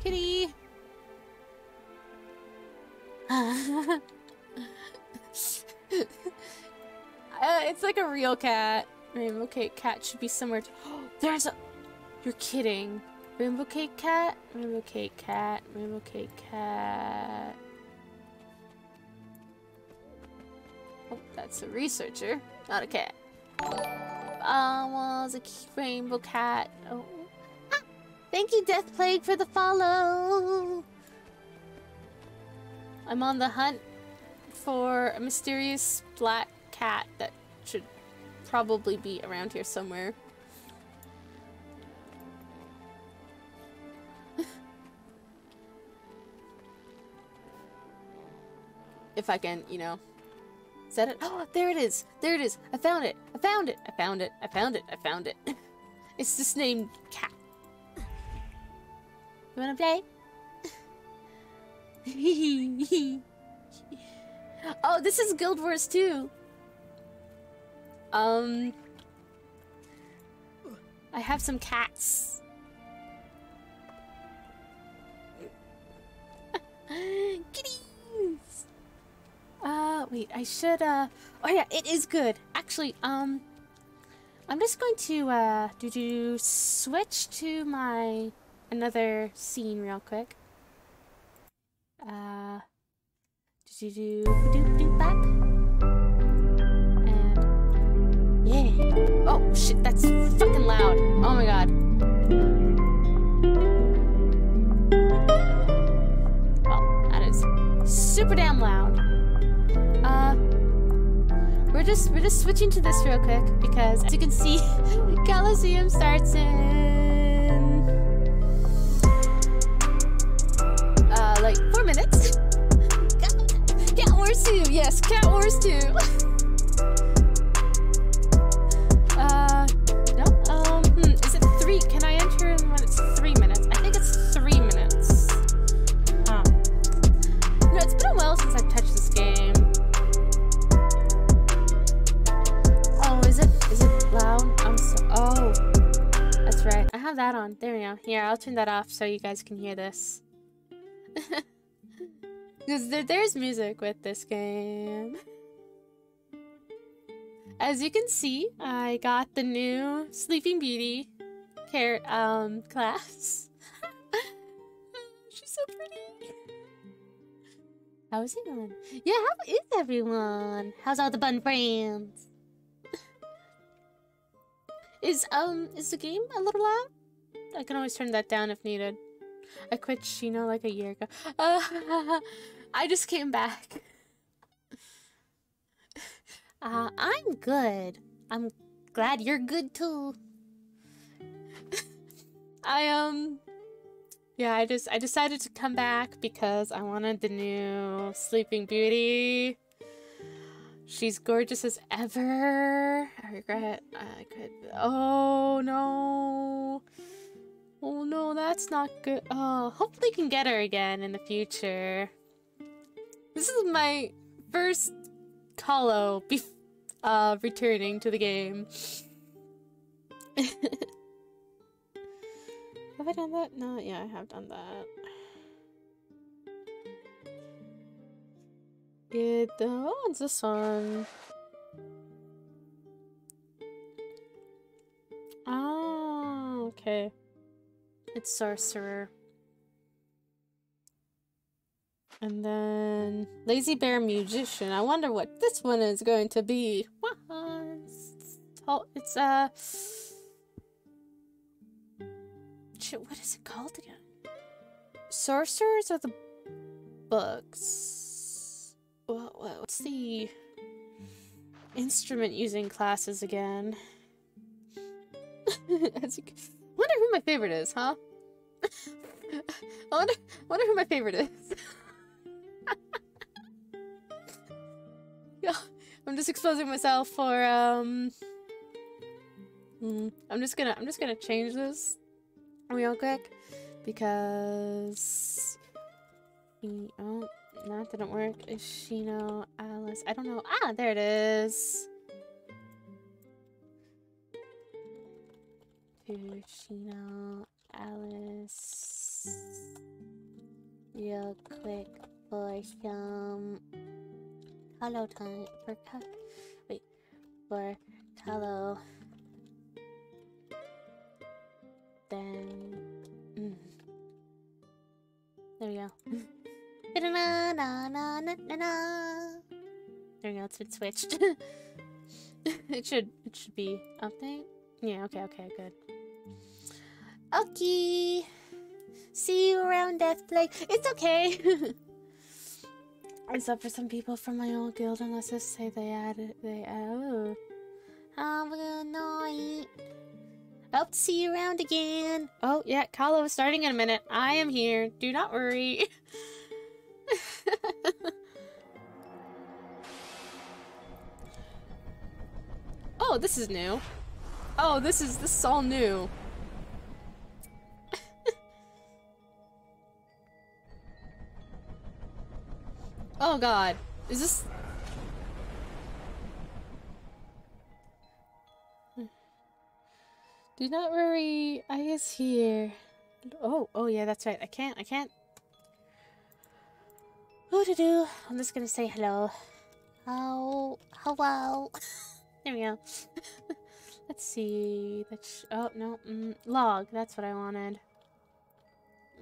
Kitty. uh, it's like a real cat. Rainbow Cake Cat should be somewhere. To There's a. You're kidding. Rainbow Cake Cat, Rainbow Cake Cat, Rainbow Cake Cat. Oh, that's a researcher, not a cat. Uh, was a rainbow cat. Oh. Thank you, Death Plague, for the follow. I'm on the hunt for a mysterious black cat that should probably be around here somewhere. if I can, you know. set it? Oh, there it is. There it is. I found it. I found it. I found it. I found it. I found it. it's this named cat. You wanna play? oh, this is Guild Wars 2. Um, I have some cats. Kitties. Uh, wait, I should, uh, oh yeah, it is good. Actually, um, I'm just going to, uh, do, do, switch to my, another scene real quick. Uh, do, do, do, do, back. And, yeah. Oh, shit, that's fucking loud. Oh my god. Well, that is super damn loud. Uh, we're just we're just switching to this real quick because as you can see, the Coliseum starts in like four minutes. Cat Wars 2, yes, Cat Wars 2. uh, no, um, hmm, is it three? Can I enter in when it's three minutes? I think it's three minutes. Um, know, it's been a while since I've touched this game. Oh, is it is it loud? I'm so oh that's right. I have that on. There we go. Here, I'll turn that off so you guys can hear this. Because there, there's music with this game. As you can see, I got the new Sleeping Beauty care um class. She's so pretty. How's it going? Yeah, how is everyone? How's all the bun friends? Is um is the game a little loud? I can always turn that down if needed. I quit Shino like a year ago. Uh, I just came back. Uh, I'm good. I'm glad you're good too. I um yeah, I just I decided to come back because I wanted the new Sleeping Beauty. She's gorgeous as ever. I regret I could Oh no. Oh no, that's not good. Oh, hopefully can get her again in the future. This is my first Colo bef uh returning to the game. have I done that? No, yeah, I have done that. Get the oh, what's this one? Ah, okay. It's sorcerer. And then Lazy Bear Musician. I wonder what this one is going to be. What it's, uh Shit, what is it called again? Sorcerers or the books? Well, what's the instrument using classes again? wonder my favorite is, huh? I wonder, wonder who my favorite is. yeah, I'm just exposing myself for um. Mm, I'm just gonna I'm just gonna change this real quick because oh that didn't work. Is Shino Alice? I don't know. Ah, there it is. To Shino Alice. Real quick for some hello time for wait for hello then mm. there we go. There we go it's been switched. It should it should be update yeah okay okay good okay see you around Deathblade it's okay up for some people from my old guild unless I say they added they oh have a good night Hope to see you around again. Oh, yeah, Colo is starting in a minute. I am here. Do not worry. oh, this is new. Oh, this is this is all new. oh god. Is this Do not worry, I is here. Oh, oh yeah, that's right. I can't, I can't. What to do? I'm just gonna say hello. Oh, hello. there we go. Let's see. That's oh no, mm, log. That's what I wanted.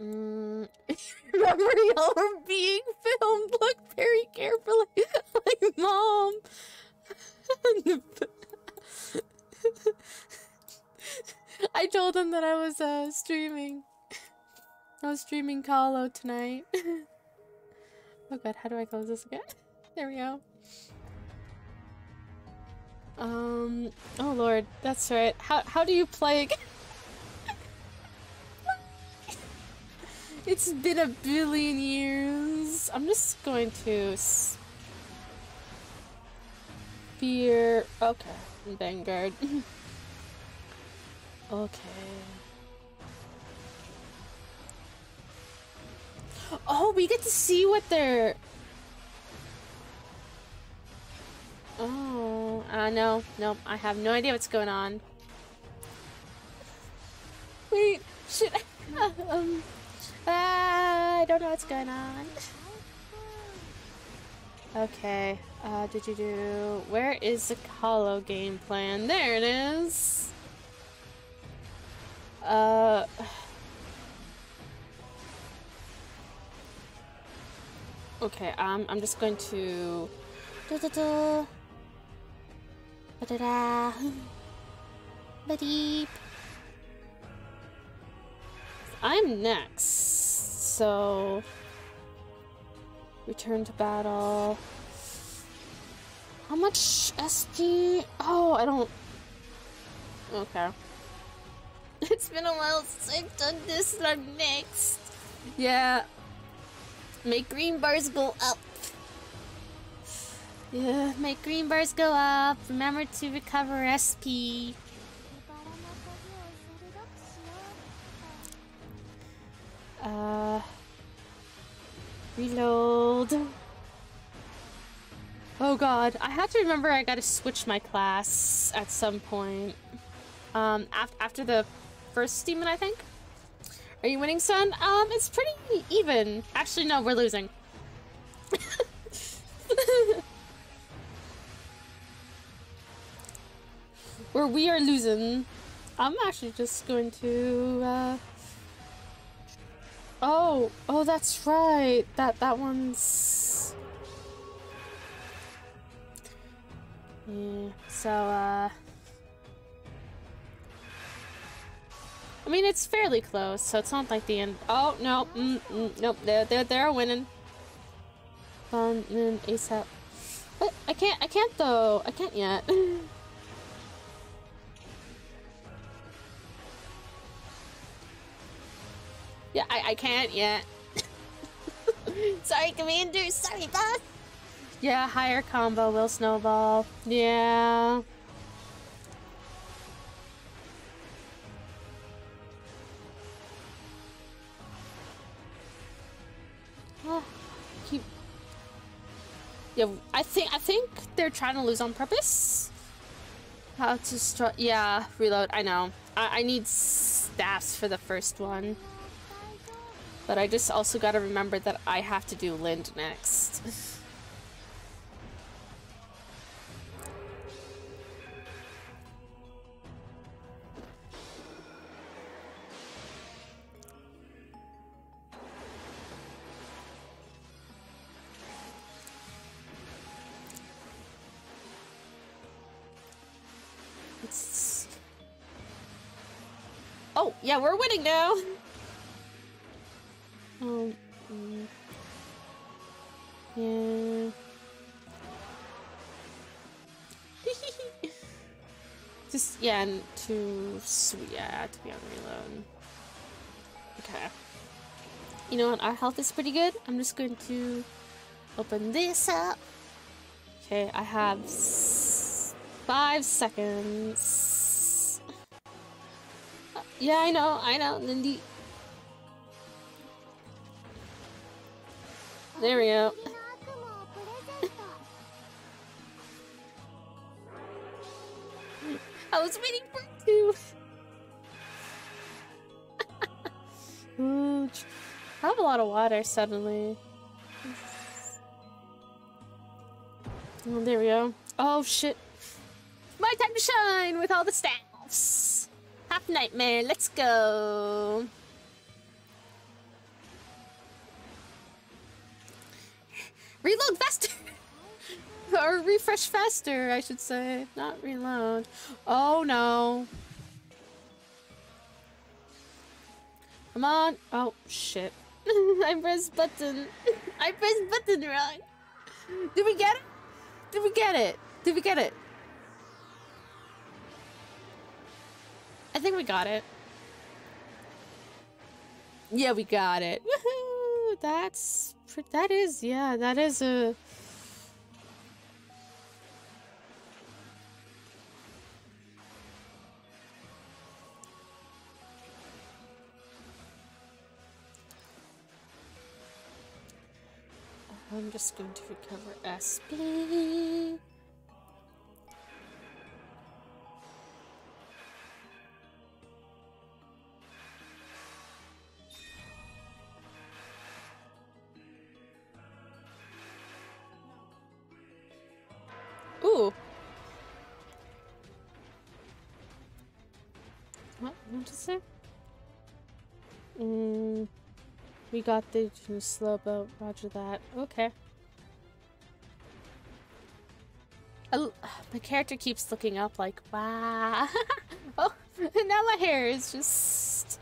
Mm. Remember, y'all are being filmed. Look very carefully, like mom. I told him that I was uh, streaming. I was streaming Colo tonight. oh god, how do I close this again? There we go. Um, oh lord, that's right. How, how do you play again? it's been a billion years. I'm just going to... Spear... Okay, Vanguard. Okay. Oh, we get to see what they're... Oh, uh, no, no, I have no idea what's going on. Wait, shit, um, uh, I don't know what's going on. Okay, uh, did you do, where is the Colo game plan? There it is. Uh... Okay, um, I'm just going to... Da -da -da. Da -da -da. Bippity. I'm next, so return to battle. How much SP? Oh, I don't. Okay. It's been a while since I've done this. And I'm next. Yeah. Make green bars go up. Yeah, make green bars go up. Remember to recover SP. Uh, reload. Oh god, I have to remember I gotta switch my class at some point. Um, af after the first demon, I think? Are you winning, son? Um, it's pretty even. Actually, no, we're losing. or we are losing. I'm actually just going to, uh... Oh, oh, that's right. That, that one's... Yeah, so, uh... I mean, it's fairly close, so it's not like the end. Oh, no. Mm, mm, nope, they're, they're, they're winning. Fun, then ASAP. But I can't, I can't though. I can't yet. yeah, I, I can't yet. Sorry, Commander. Sorry, boss. Yeah, higher combo will snowball. Yeah. Oh. Yeah, I think I think they're trying to lose on purpose. How to start? Yeah, reload. I know. I, I need staffs for the first one, but I just also got to remember that I have to do Lind next. Oh, yeah, we're winning now. Mm. yeah. Just, yeah, and to, yeah, to be on reload. Okay. You know what, our health is pretty good. I'm just going to open this up. Okay, I have five seconds. Uh, yeah, I know, I know, Lindy. There we go. I was waiting for two. Ooh, I have a lot of water suddenly. Oh, there we go. Oh shit. My time to shine with all the staffs. Half nightmare, let's go. Reload faster! or refresh faster, I should say. Not reload. Oh no. Come on. Oh, shit. I pressed button. I pressed button wrong. Did we get it? Did we get it? Did we get it? I think we got it. Yeah, we got it. Woohoo! That's that is yeah, that is a I'm just going to recover SP. What? What to say? Mm, we got the slow boat. Roger that. Okay. I, my character keeps looking up like, wow. oh, now my hair is just...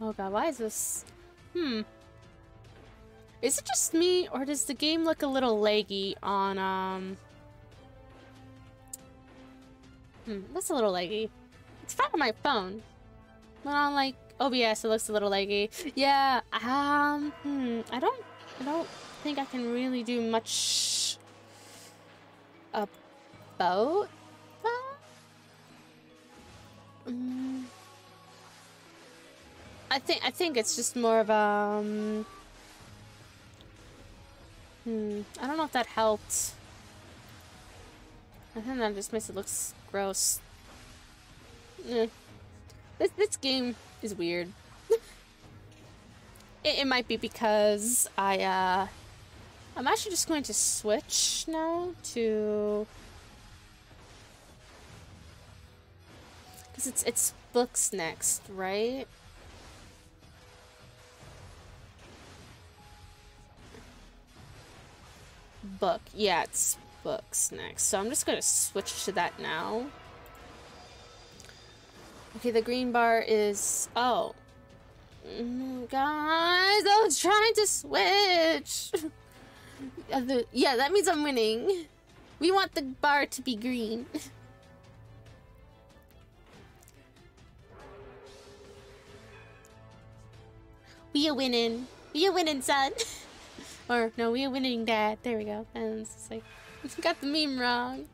Oh god, why is this... Hmm. Is it just me, or does the game look a little laggy on, um... Hmm, that's a little laggy. It's fine on my phone. But on, like, OBS, it looks a little laggy. Yeah, um, hmm, I don't, I don't think I can really do much about that. Mm. I think, I think it's just more of, um... Hmm, I don't know if that helped. I think that just makes it look gross. Eh. This, this game is weird. it, it might be because I, uh... I'm actually just going to switch now to... Because it's, it's books next, right? Book. Yeah, it's books next. So I'm just going to switch to that now. Okay, the green bar is... Oh. Mm, guys, I was trying to switch. yeah, that means I'm winning. We want the bar to be green. we are winning. We are winning, son. or, no, we are winning, dad. There we go. And it's like, got the meme wrong.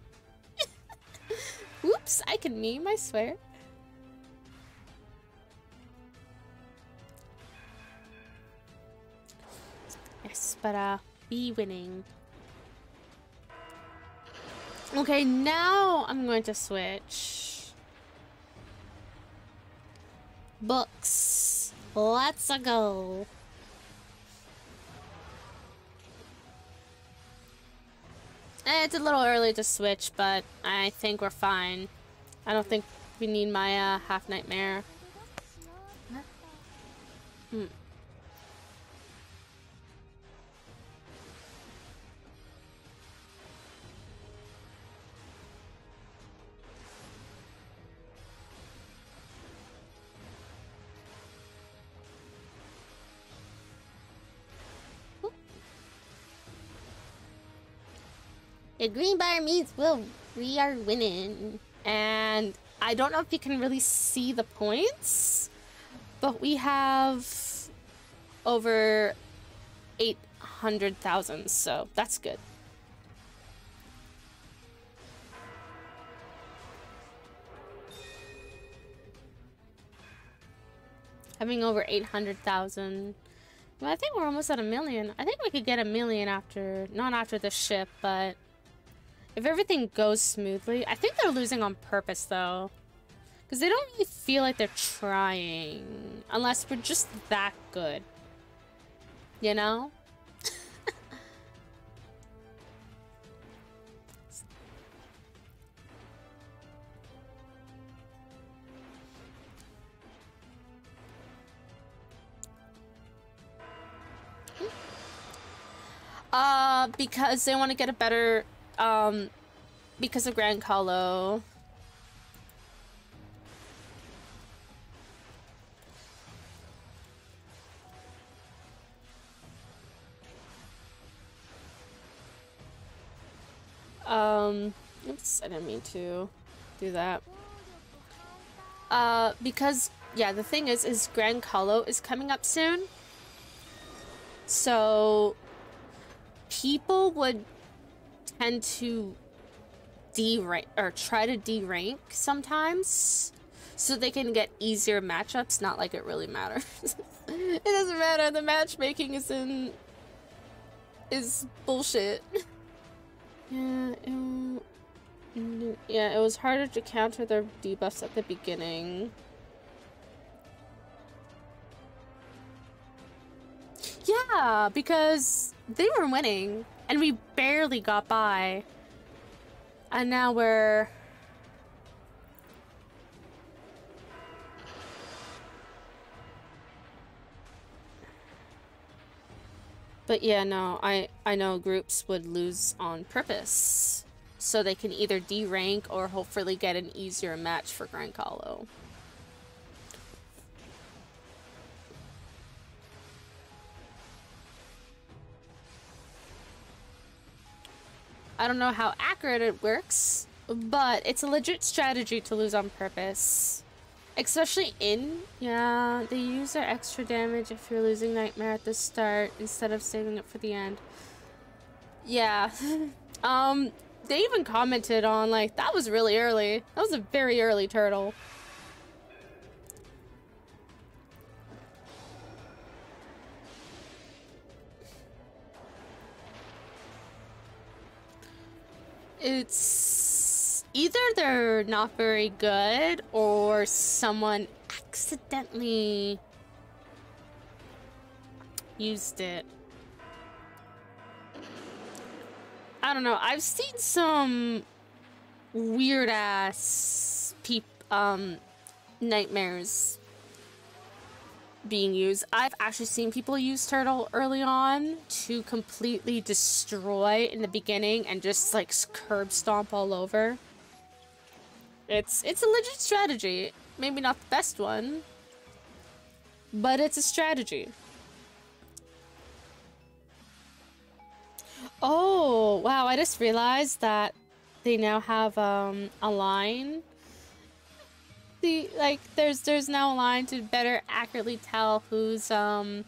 Whoops, I can meme, I swear. Yes, but uh, be winning. Okay, now I'm going to switch. Books. Let's go. It's a little early to switch, but I think we're fine. I don't think we need my uh, half nightmare. Hmm. The green bar means we'll, we are winning. And I don't know if you can really see the points, but we have over 800,000, so that's good. Having over 800,000. Well, I think we're almost at a million. I think we could get a million after, not after the ship, but if everything goes smoothly, I think they're losing on purpose though. Because they don't really feel like they're trying. Unless we're just that good. You know? uh, because they want to get a better um, because of Grand Colo. Um, oops, I didn't mean to do that. Uh, because, yeah, the thing is, is Grand Colo is coming up soon. So, people would tend to derank or try to derank sometimes so they can get easier matchups not like it really matters. It doesn't matter the matchmaking is in is bullshit. Yeah it, yeah it was harder to counter their debuffs at the beginning. Yeah because they were winning and we barely got by. And now we're... But yeah, no, I, I know groups would lose on purpose. so they can either D-rank or hopefully get an easier match for Grand I don't know how accurate it works, but it's a legit strategy to lose on purpose. Especially in, yeah, they use their extra damage if you're losing Nightmare at the start instead of saving it for the end. Yeah. um, they even commented on, like, that was really early. That was a very early turtle. It's either they're not very good or someone accidentally used it. I don't know. I've seen some weird ass peep um nightmares being used. I've actually seen people use turtle early on to completely destroy in the beginning and just like curb stomp all over. It's it's a legit strategy. Maybe not the best one, but it's a strategy. Oh, wow, I just realized that they now have um, a line. The like there's there's now a line to better accurately tell who's um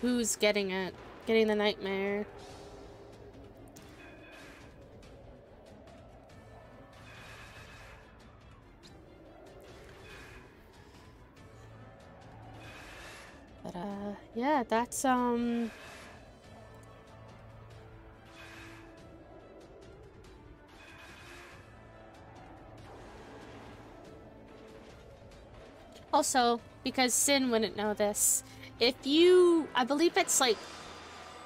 who's getting it, getting the nightmare. But uh yeah, that's um Also, because Sin wouldn't know this, if you, I believe it's like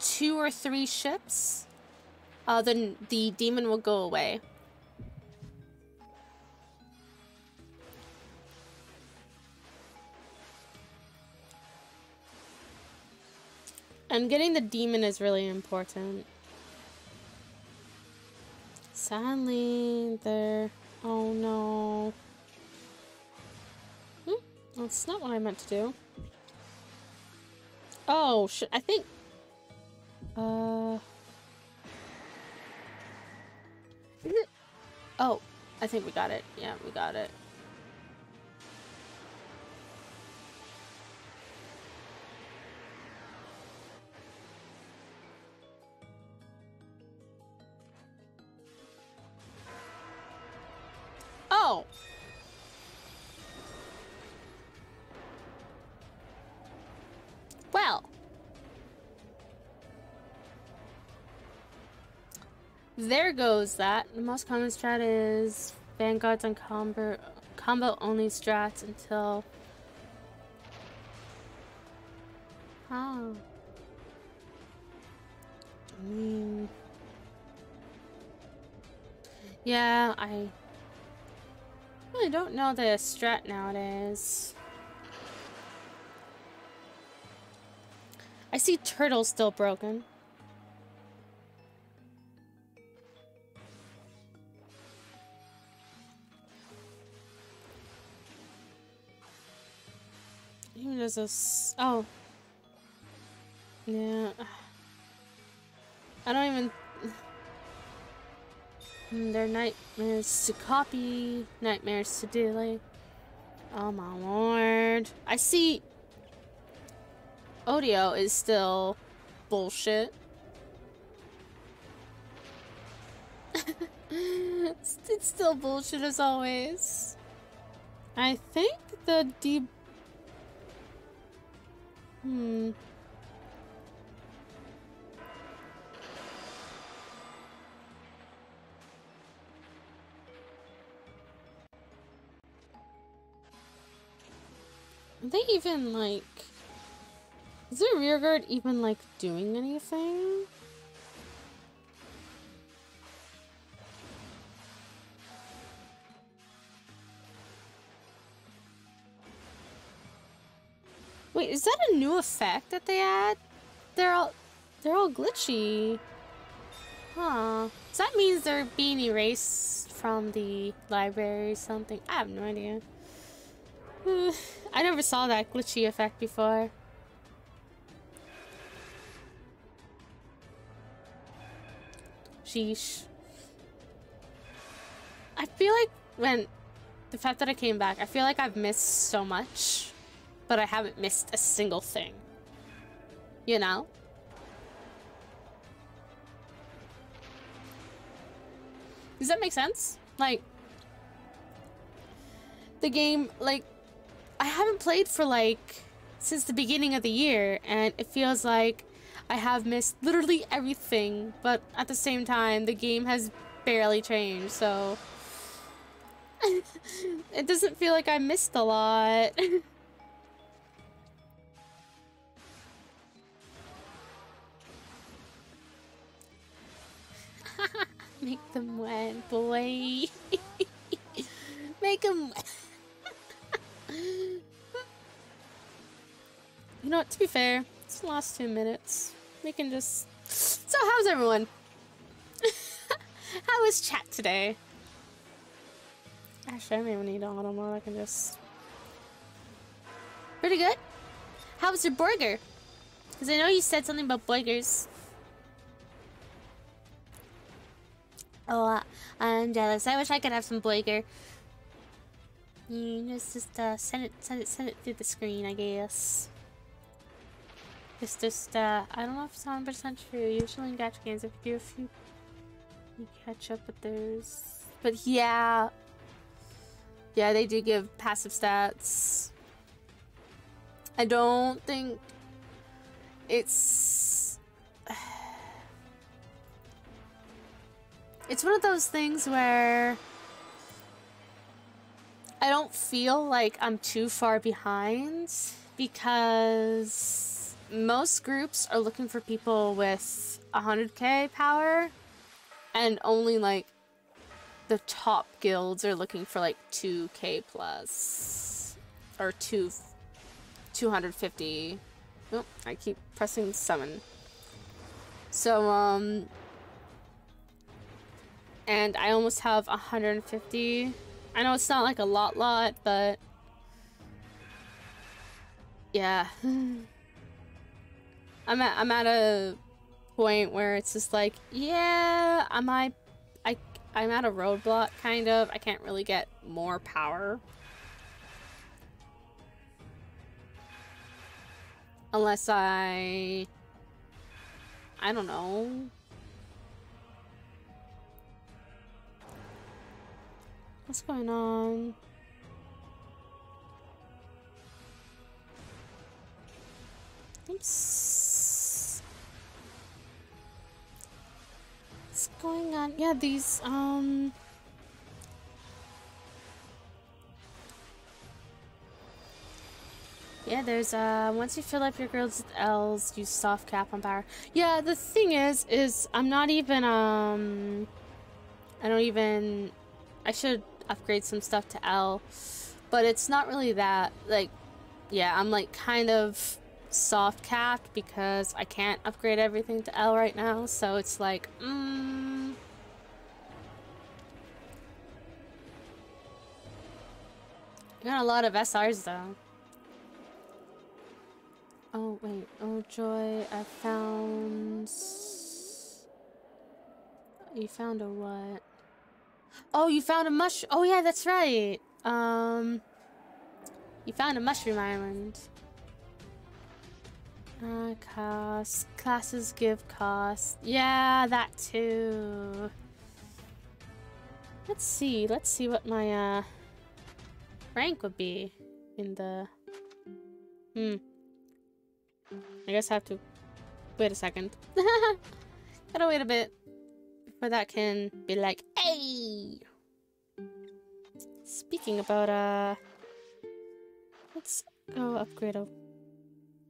two or three ships, uh, then the demon will go away. And getting the demon is really important. Sadly, there... Oh no. That's not what I meant to do. Oh. I think... Uh... Is it... Oh, I think we got it. Yeah, we got it. Oh! Well. There goes that. The most common strat is Vanguards on combo, combo only strats until... I mean... Yeah, I really don't know the strat nowadays. I see turtles still broken. Even does this. Oh. Yeah. I don't even. Mm, They're nightmares to copy, nightmares to delay. Oh my lord. I see Odio is still bullshit. it's, it's still bullshit as always. I think the D. Hmm. They even like. Is their rear guard even like doing anything? Wait, is that a new effect that they add? They're all They're all glitchy. Huh. So that means they're being erased from the library or something. I have no idea. I never saw that glitchy effect before. Sheesh. I feel like when the fact that I came back, I feel like I've missed so much, but I haven't missed a single thing. You know? Does that make sense? Like, the game, like, I haven't played for like since the beginning of the year, and it feels like I have missed literally everything, but at the same time, the game has barely changed, so it doesn't feel like I missed a lot. Make them wet, boy. Make them you know what, to be fair, it's the last two minutes. We can just... So how's everyone? How was chat today? Actually, I don't even need auto mode. I can just... Pretty good. How was your burger? Because I know you said something about burgers. Oh, uh, I'm jealous. I wish I could have some burger. You just just uh, send it, send it, send it through the screen, I guess. It's just uh, I don't know if it's 100 percent true. Usually in gacha games, if you do a few, you catch up with those. But yeah, yeah, they do give passive stats. I don't think it's. It's one of those things where I don't feel like I'm too far behind because most groups are looking for people with 100k power and only like the top guilds are looking for like 2k plus or 2 250 oh i keep pressing summon. So um and i almost have 150 i know it's not like a lot lot but yeah i'm at i'm at a point where it's just like yeah am i i I'm at a roadblock, kind of. I can't really get more power. Unless I... I don't know. What's going on? Oops. Going on? Yeah, these, um... Yeah, there's, uh, once you fill up your girls with L's, use soft cap on power. Yeah, the thing is, is I'm not even, um... I don't even... I should upgrade some stuff to L. But it's not really that, like... Yeah, I'm, like, kind of soft capped because I can't upgrade everything to L right now, so it's like, mm. Got a lot of SRs though. Oh wait, oh joy, I found... You found a what? Oh, you found a mush- oh yeah, that's right! Um... You found a mushroom island. Uh, cost. Classes give cost. Yeah, that too. Let's see. Let's see what my uh, rank would be in the... Hmm. I guess I have to wait a second. Gotta wait a bit before that can be like, hey! Speaking about, uh... Let's go upgrade a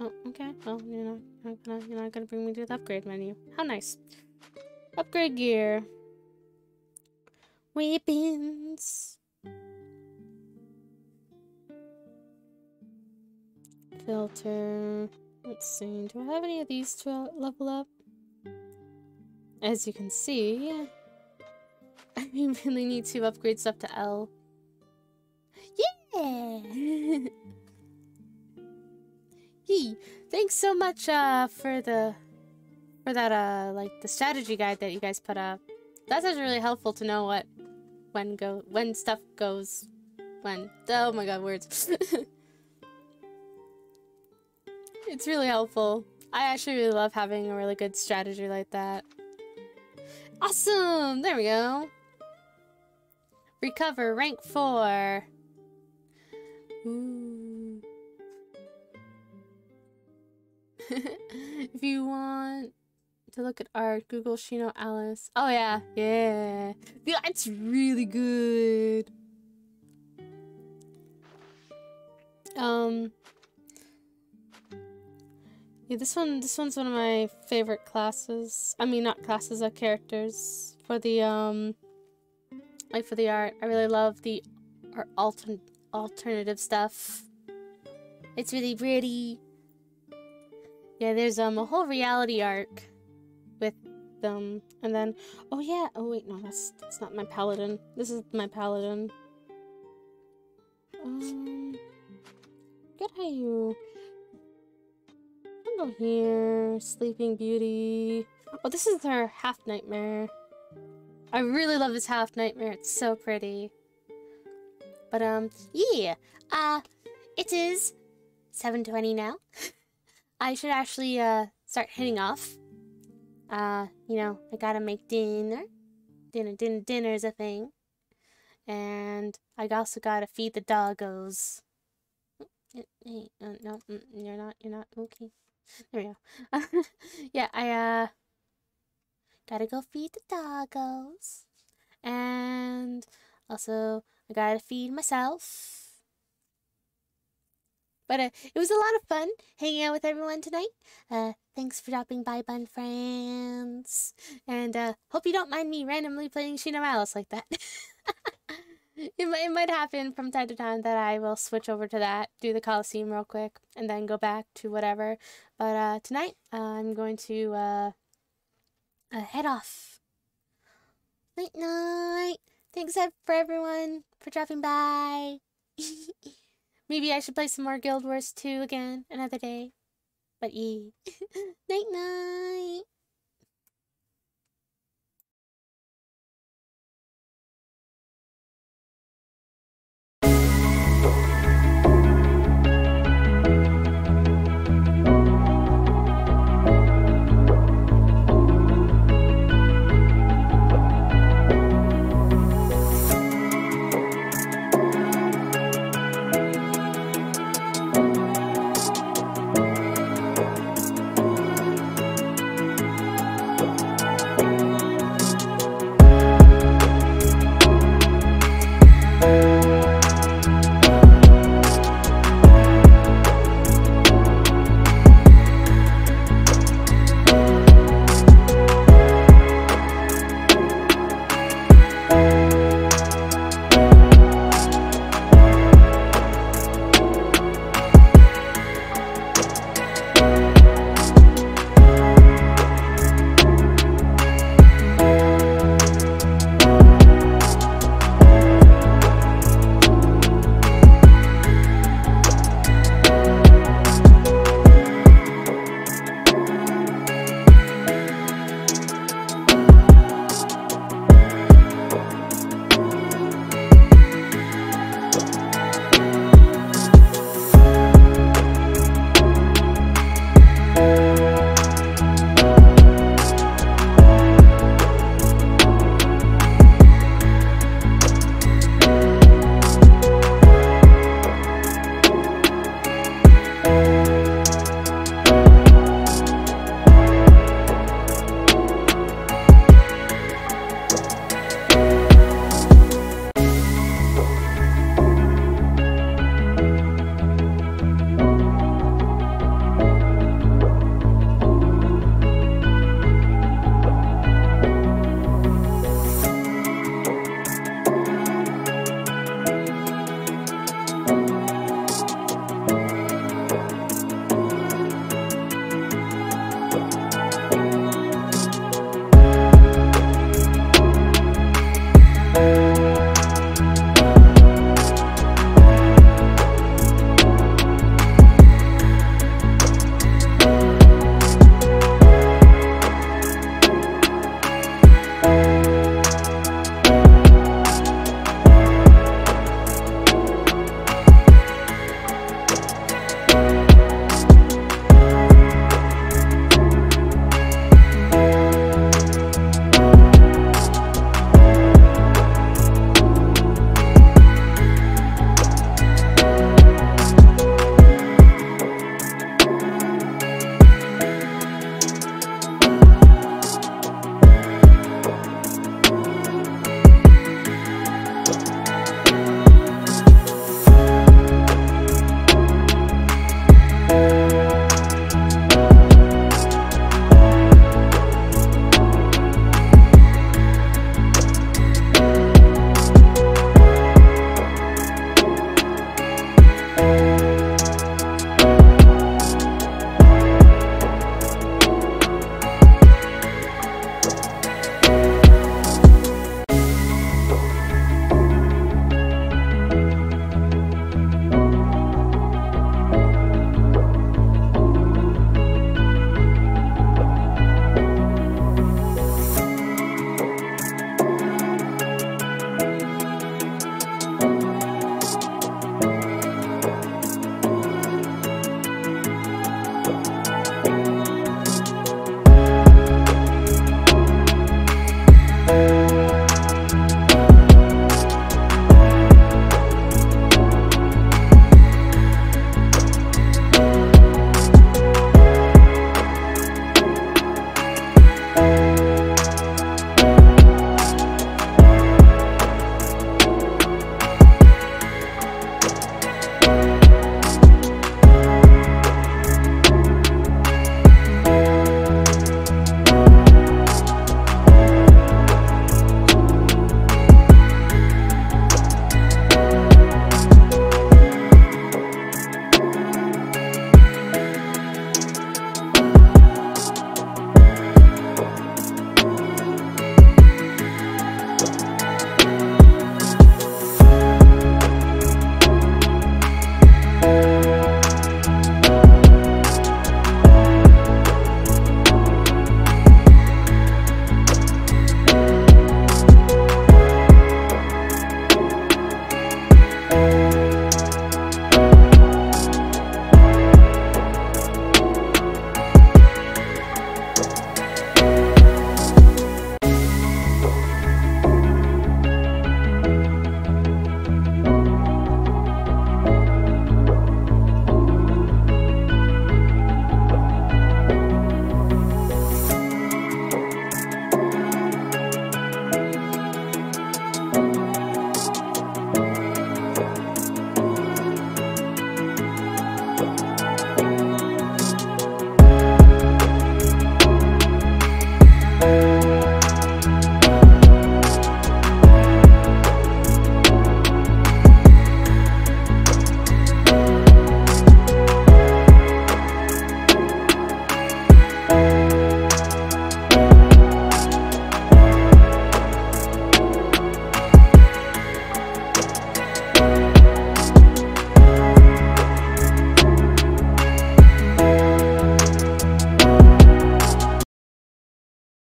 Oh, okay. Well, you're not, not gonna, you're not gonna bring me to the upgrade menu. How nice. Upgrade gear. Weapons. Filter. Let's see. Do I have any of these to level up? as you can see, I really need to upgrade stuff to L. Yeah! Yee! Thanks so much uh, for the for that uh like the strategy guide that you guys put up. That's actually really helpful to know what when go when stuff goes when. Oh my god, words. it's really helpful. I actually really love having a really good strategy like that. Awesome! There we go. Recover, rank 4. Ooh. if you want to look at art, Google SINoALICE. Oh yeah, yeah. The art's really good. Um yeah, this one this one's one of my favorite classes. I mean not classes, uh characters. For the um like for the art. I really love the art altern alternative stuff. It's really pretty. Yeah, there's um a whole reality arc with them, and then oh yeah, oh wait, no, that's that's not my paladin. This is my paladin. Um, good how you. Here. Sleeping Beauty. Oh, this is her half nightmare. I really love this half nightmare. It's so pretty. But um, yeah. Uh, it is 7:20 now. I should actually uh start heading off. Uh, you know, I gotta make dinner. Dinner, dinner, dinner is a thing. And I also gotta feed the doggos. Hey, uh, no, mm, you're not, you're not, okay. There we go. yeah, I, uh, gotta go feed the doggos. And also, I gotta feed myself. But uh, it was a lot of fun hanging out with everyone tonight. Uh, thanks for dropping by, Bun Friends. And uh, hope you don't mind me randomly playing SINoALICE like that. it, might, it might happen from time to time that I will switch over to that, do the Coliseum real quick, and then go back to whatever. But uh, tonight, I'm going to uh, uh, head off. Night night. Thanks for everyone for dropping by. Maybe I should play some more Guild Wars 2 again another day. But yeah. night night.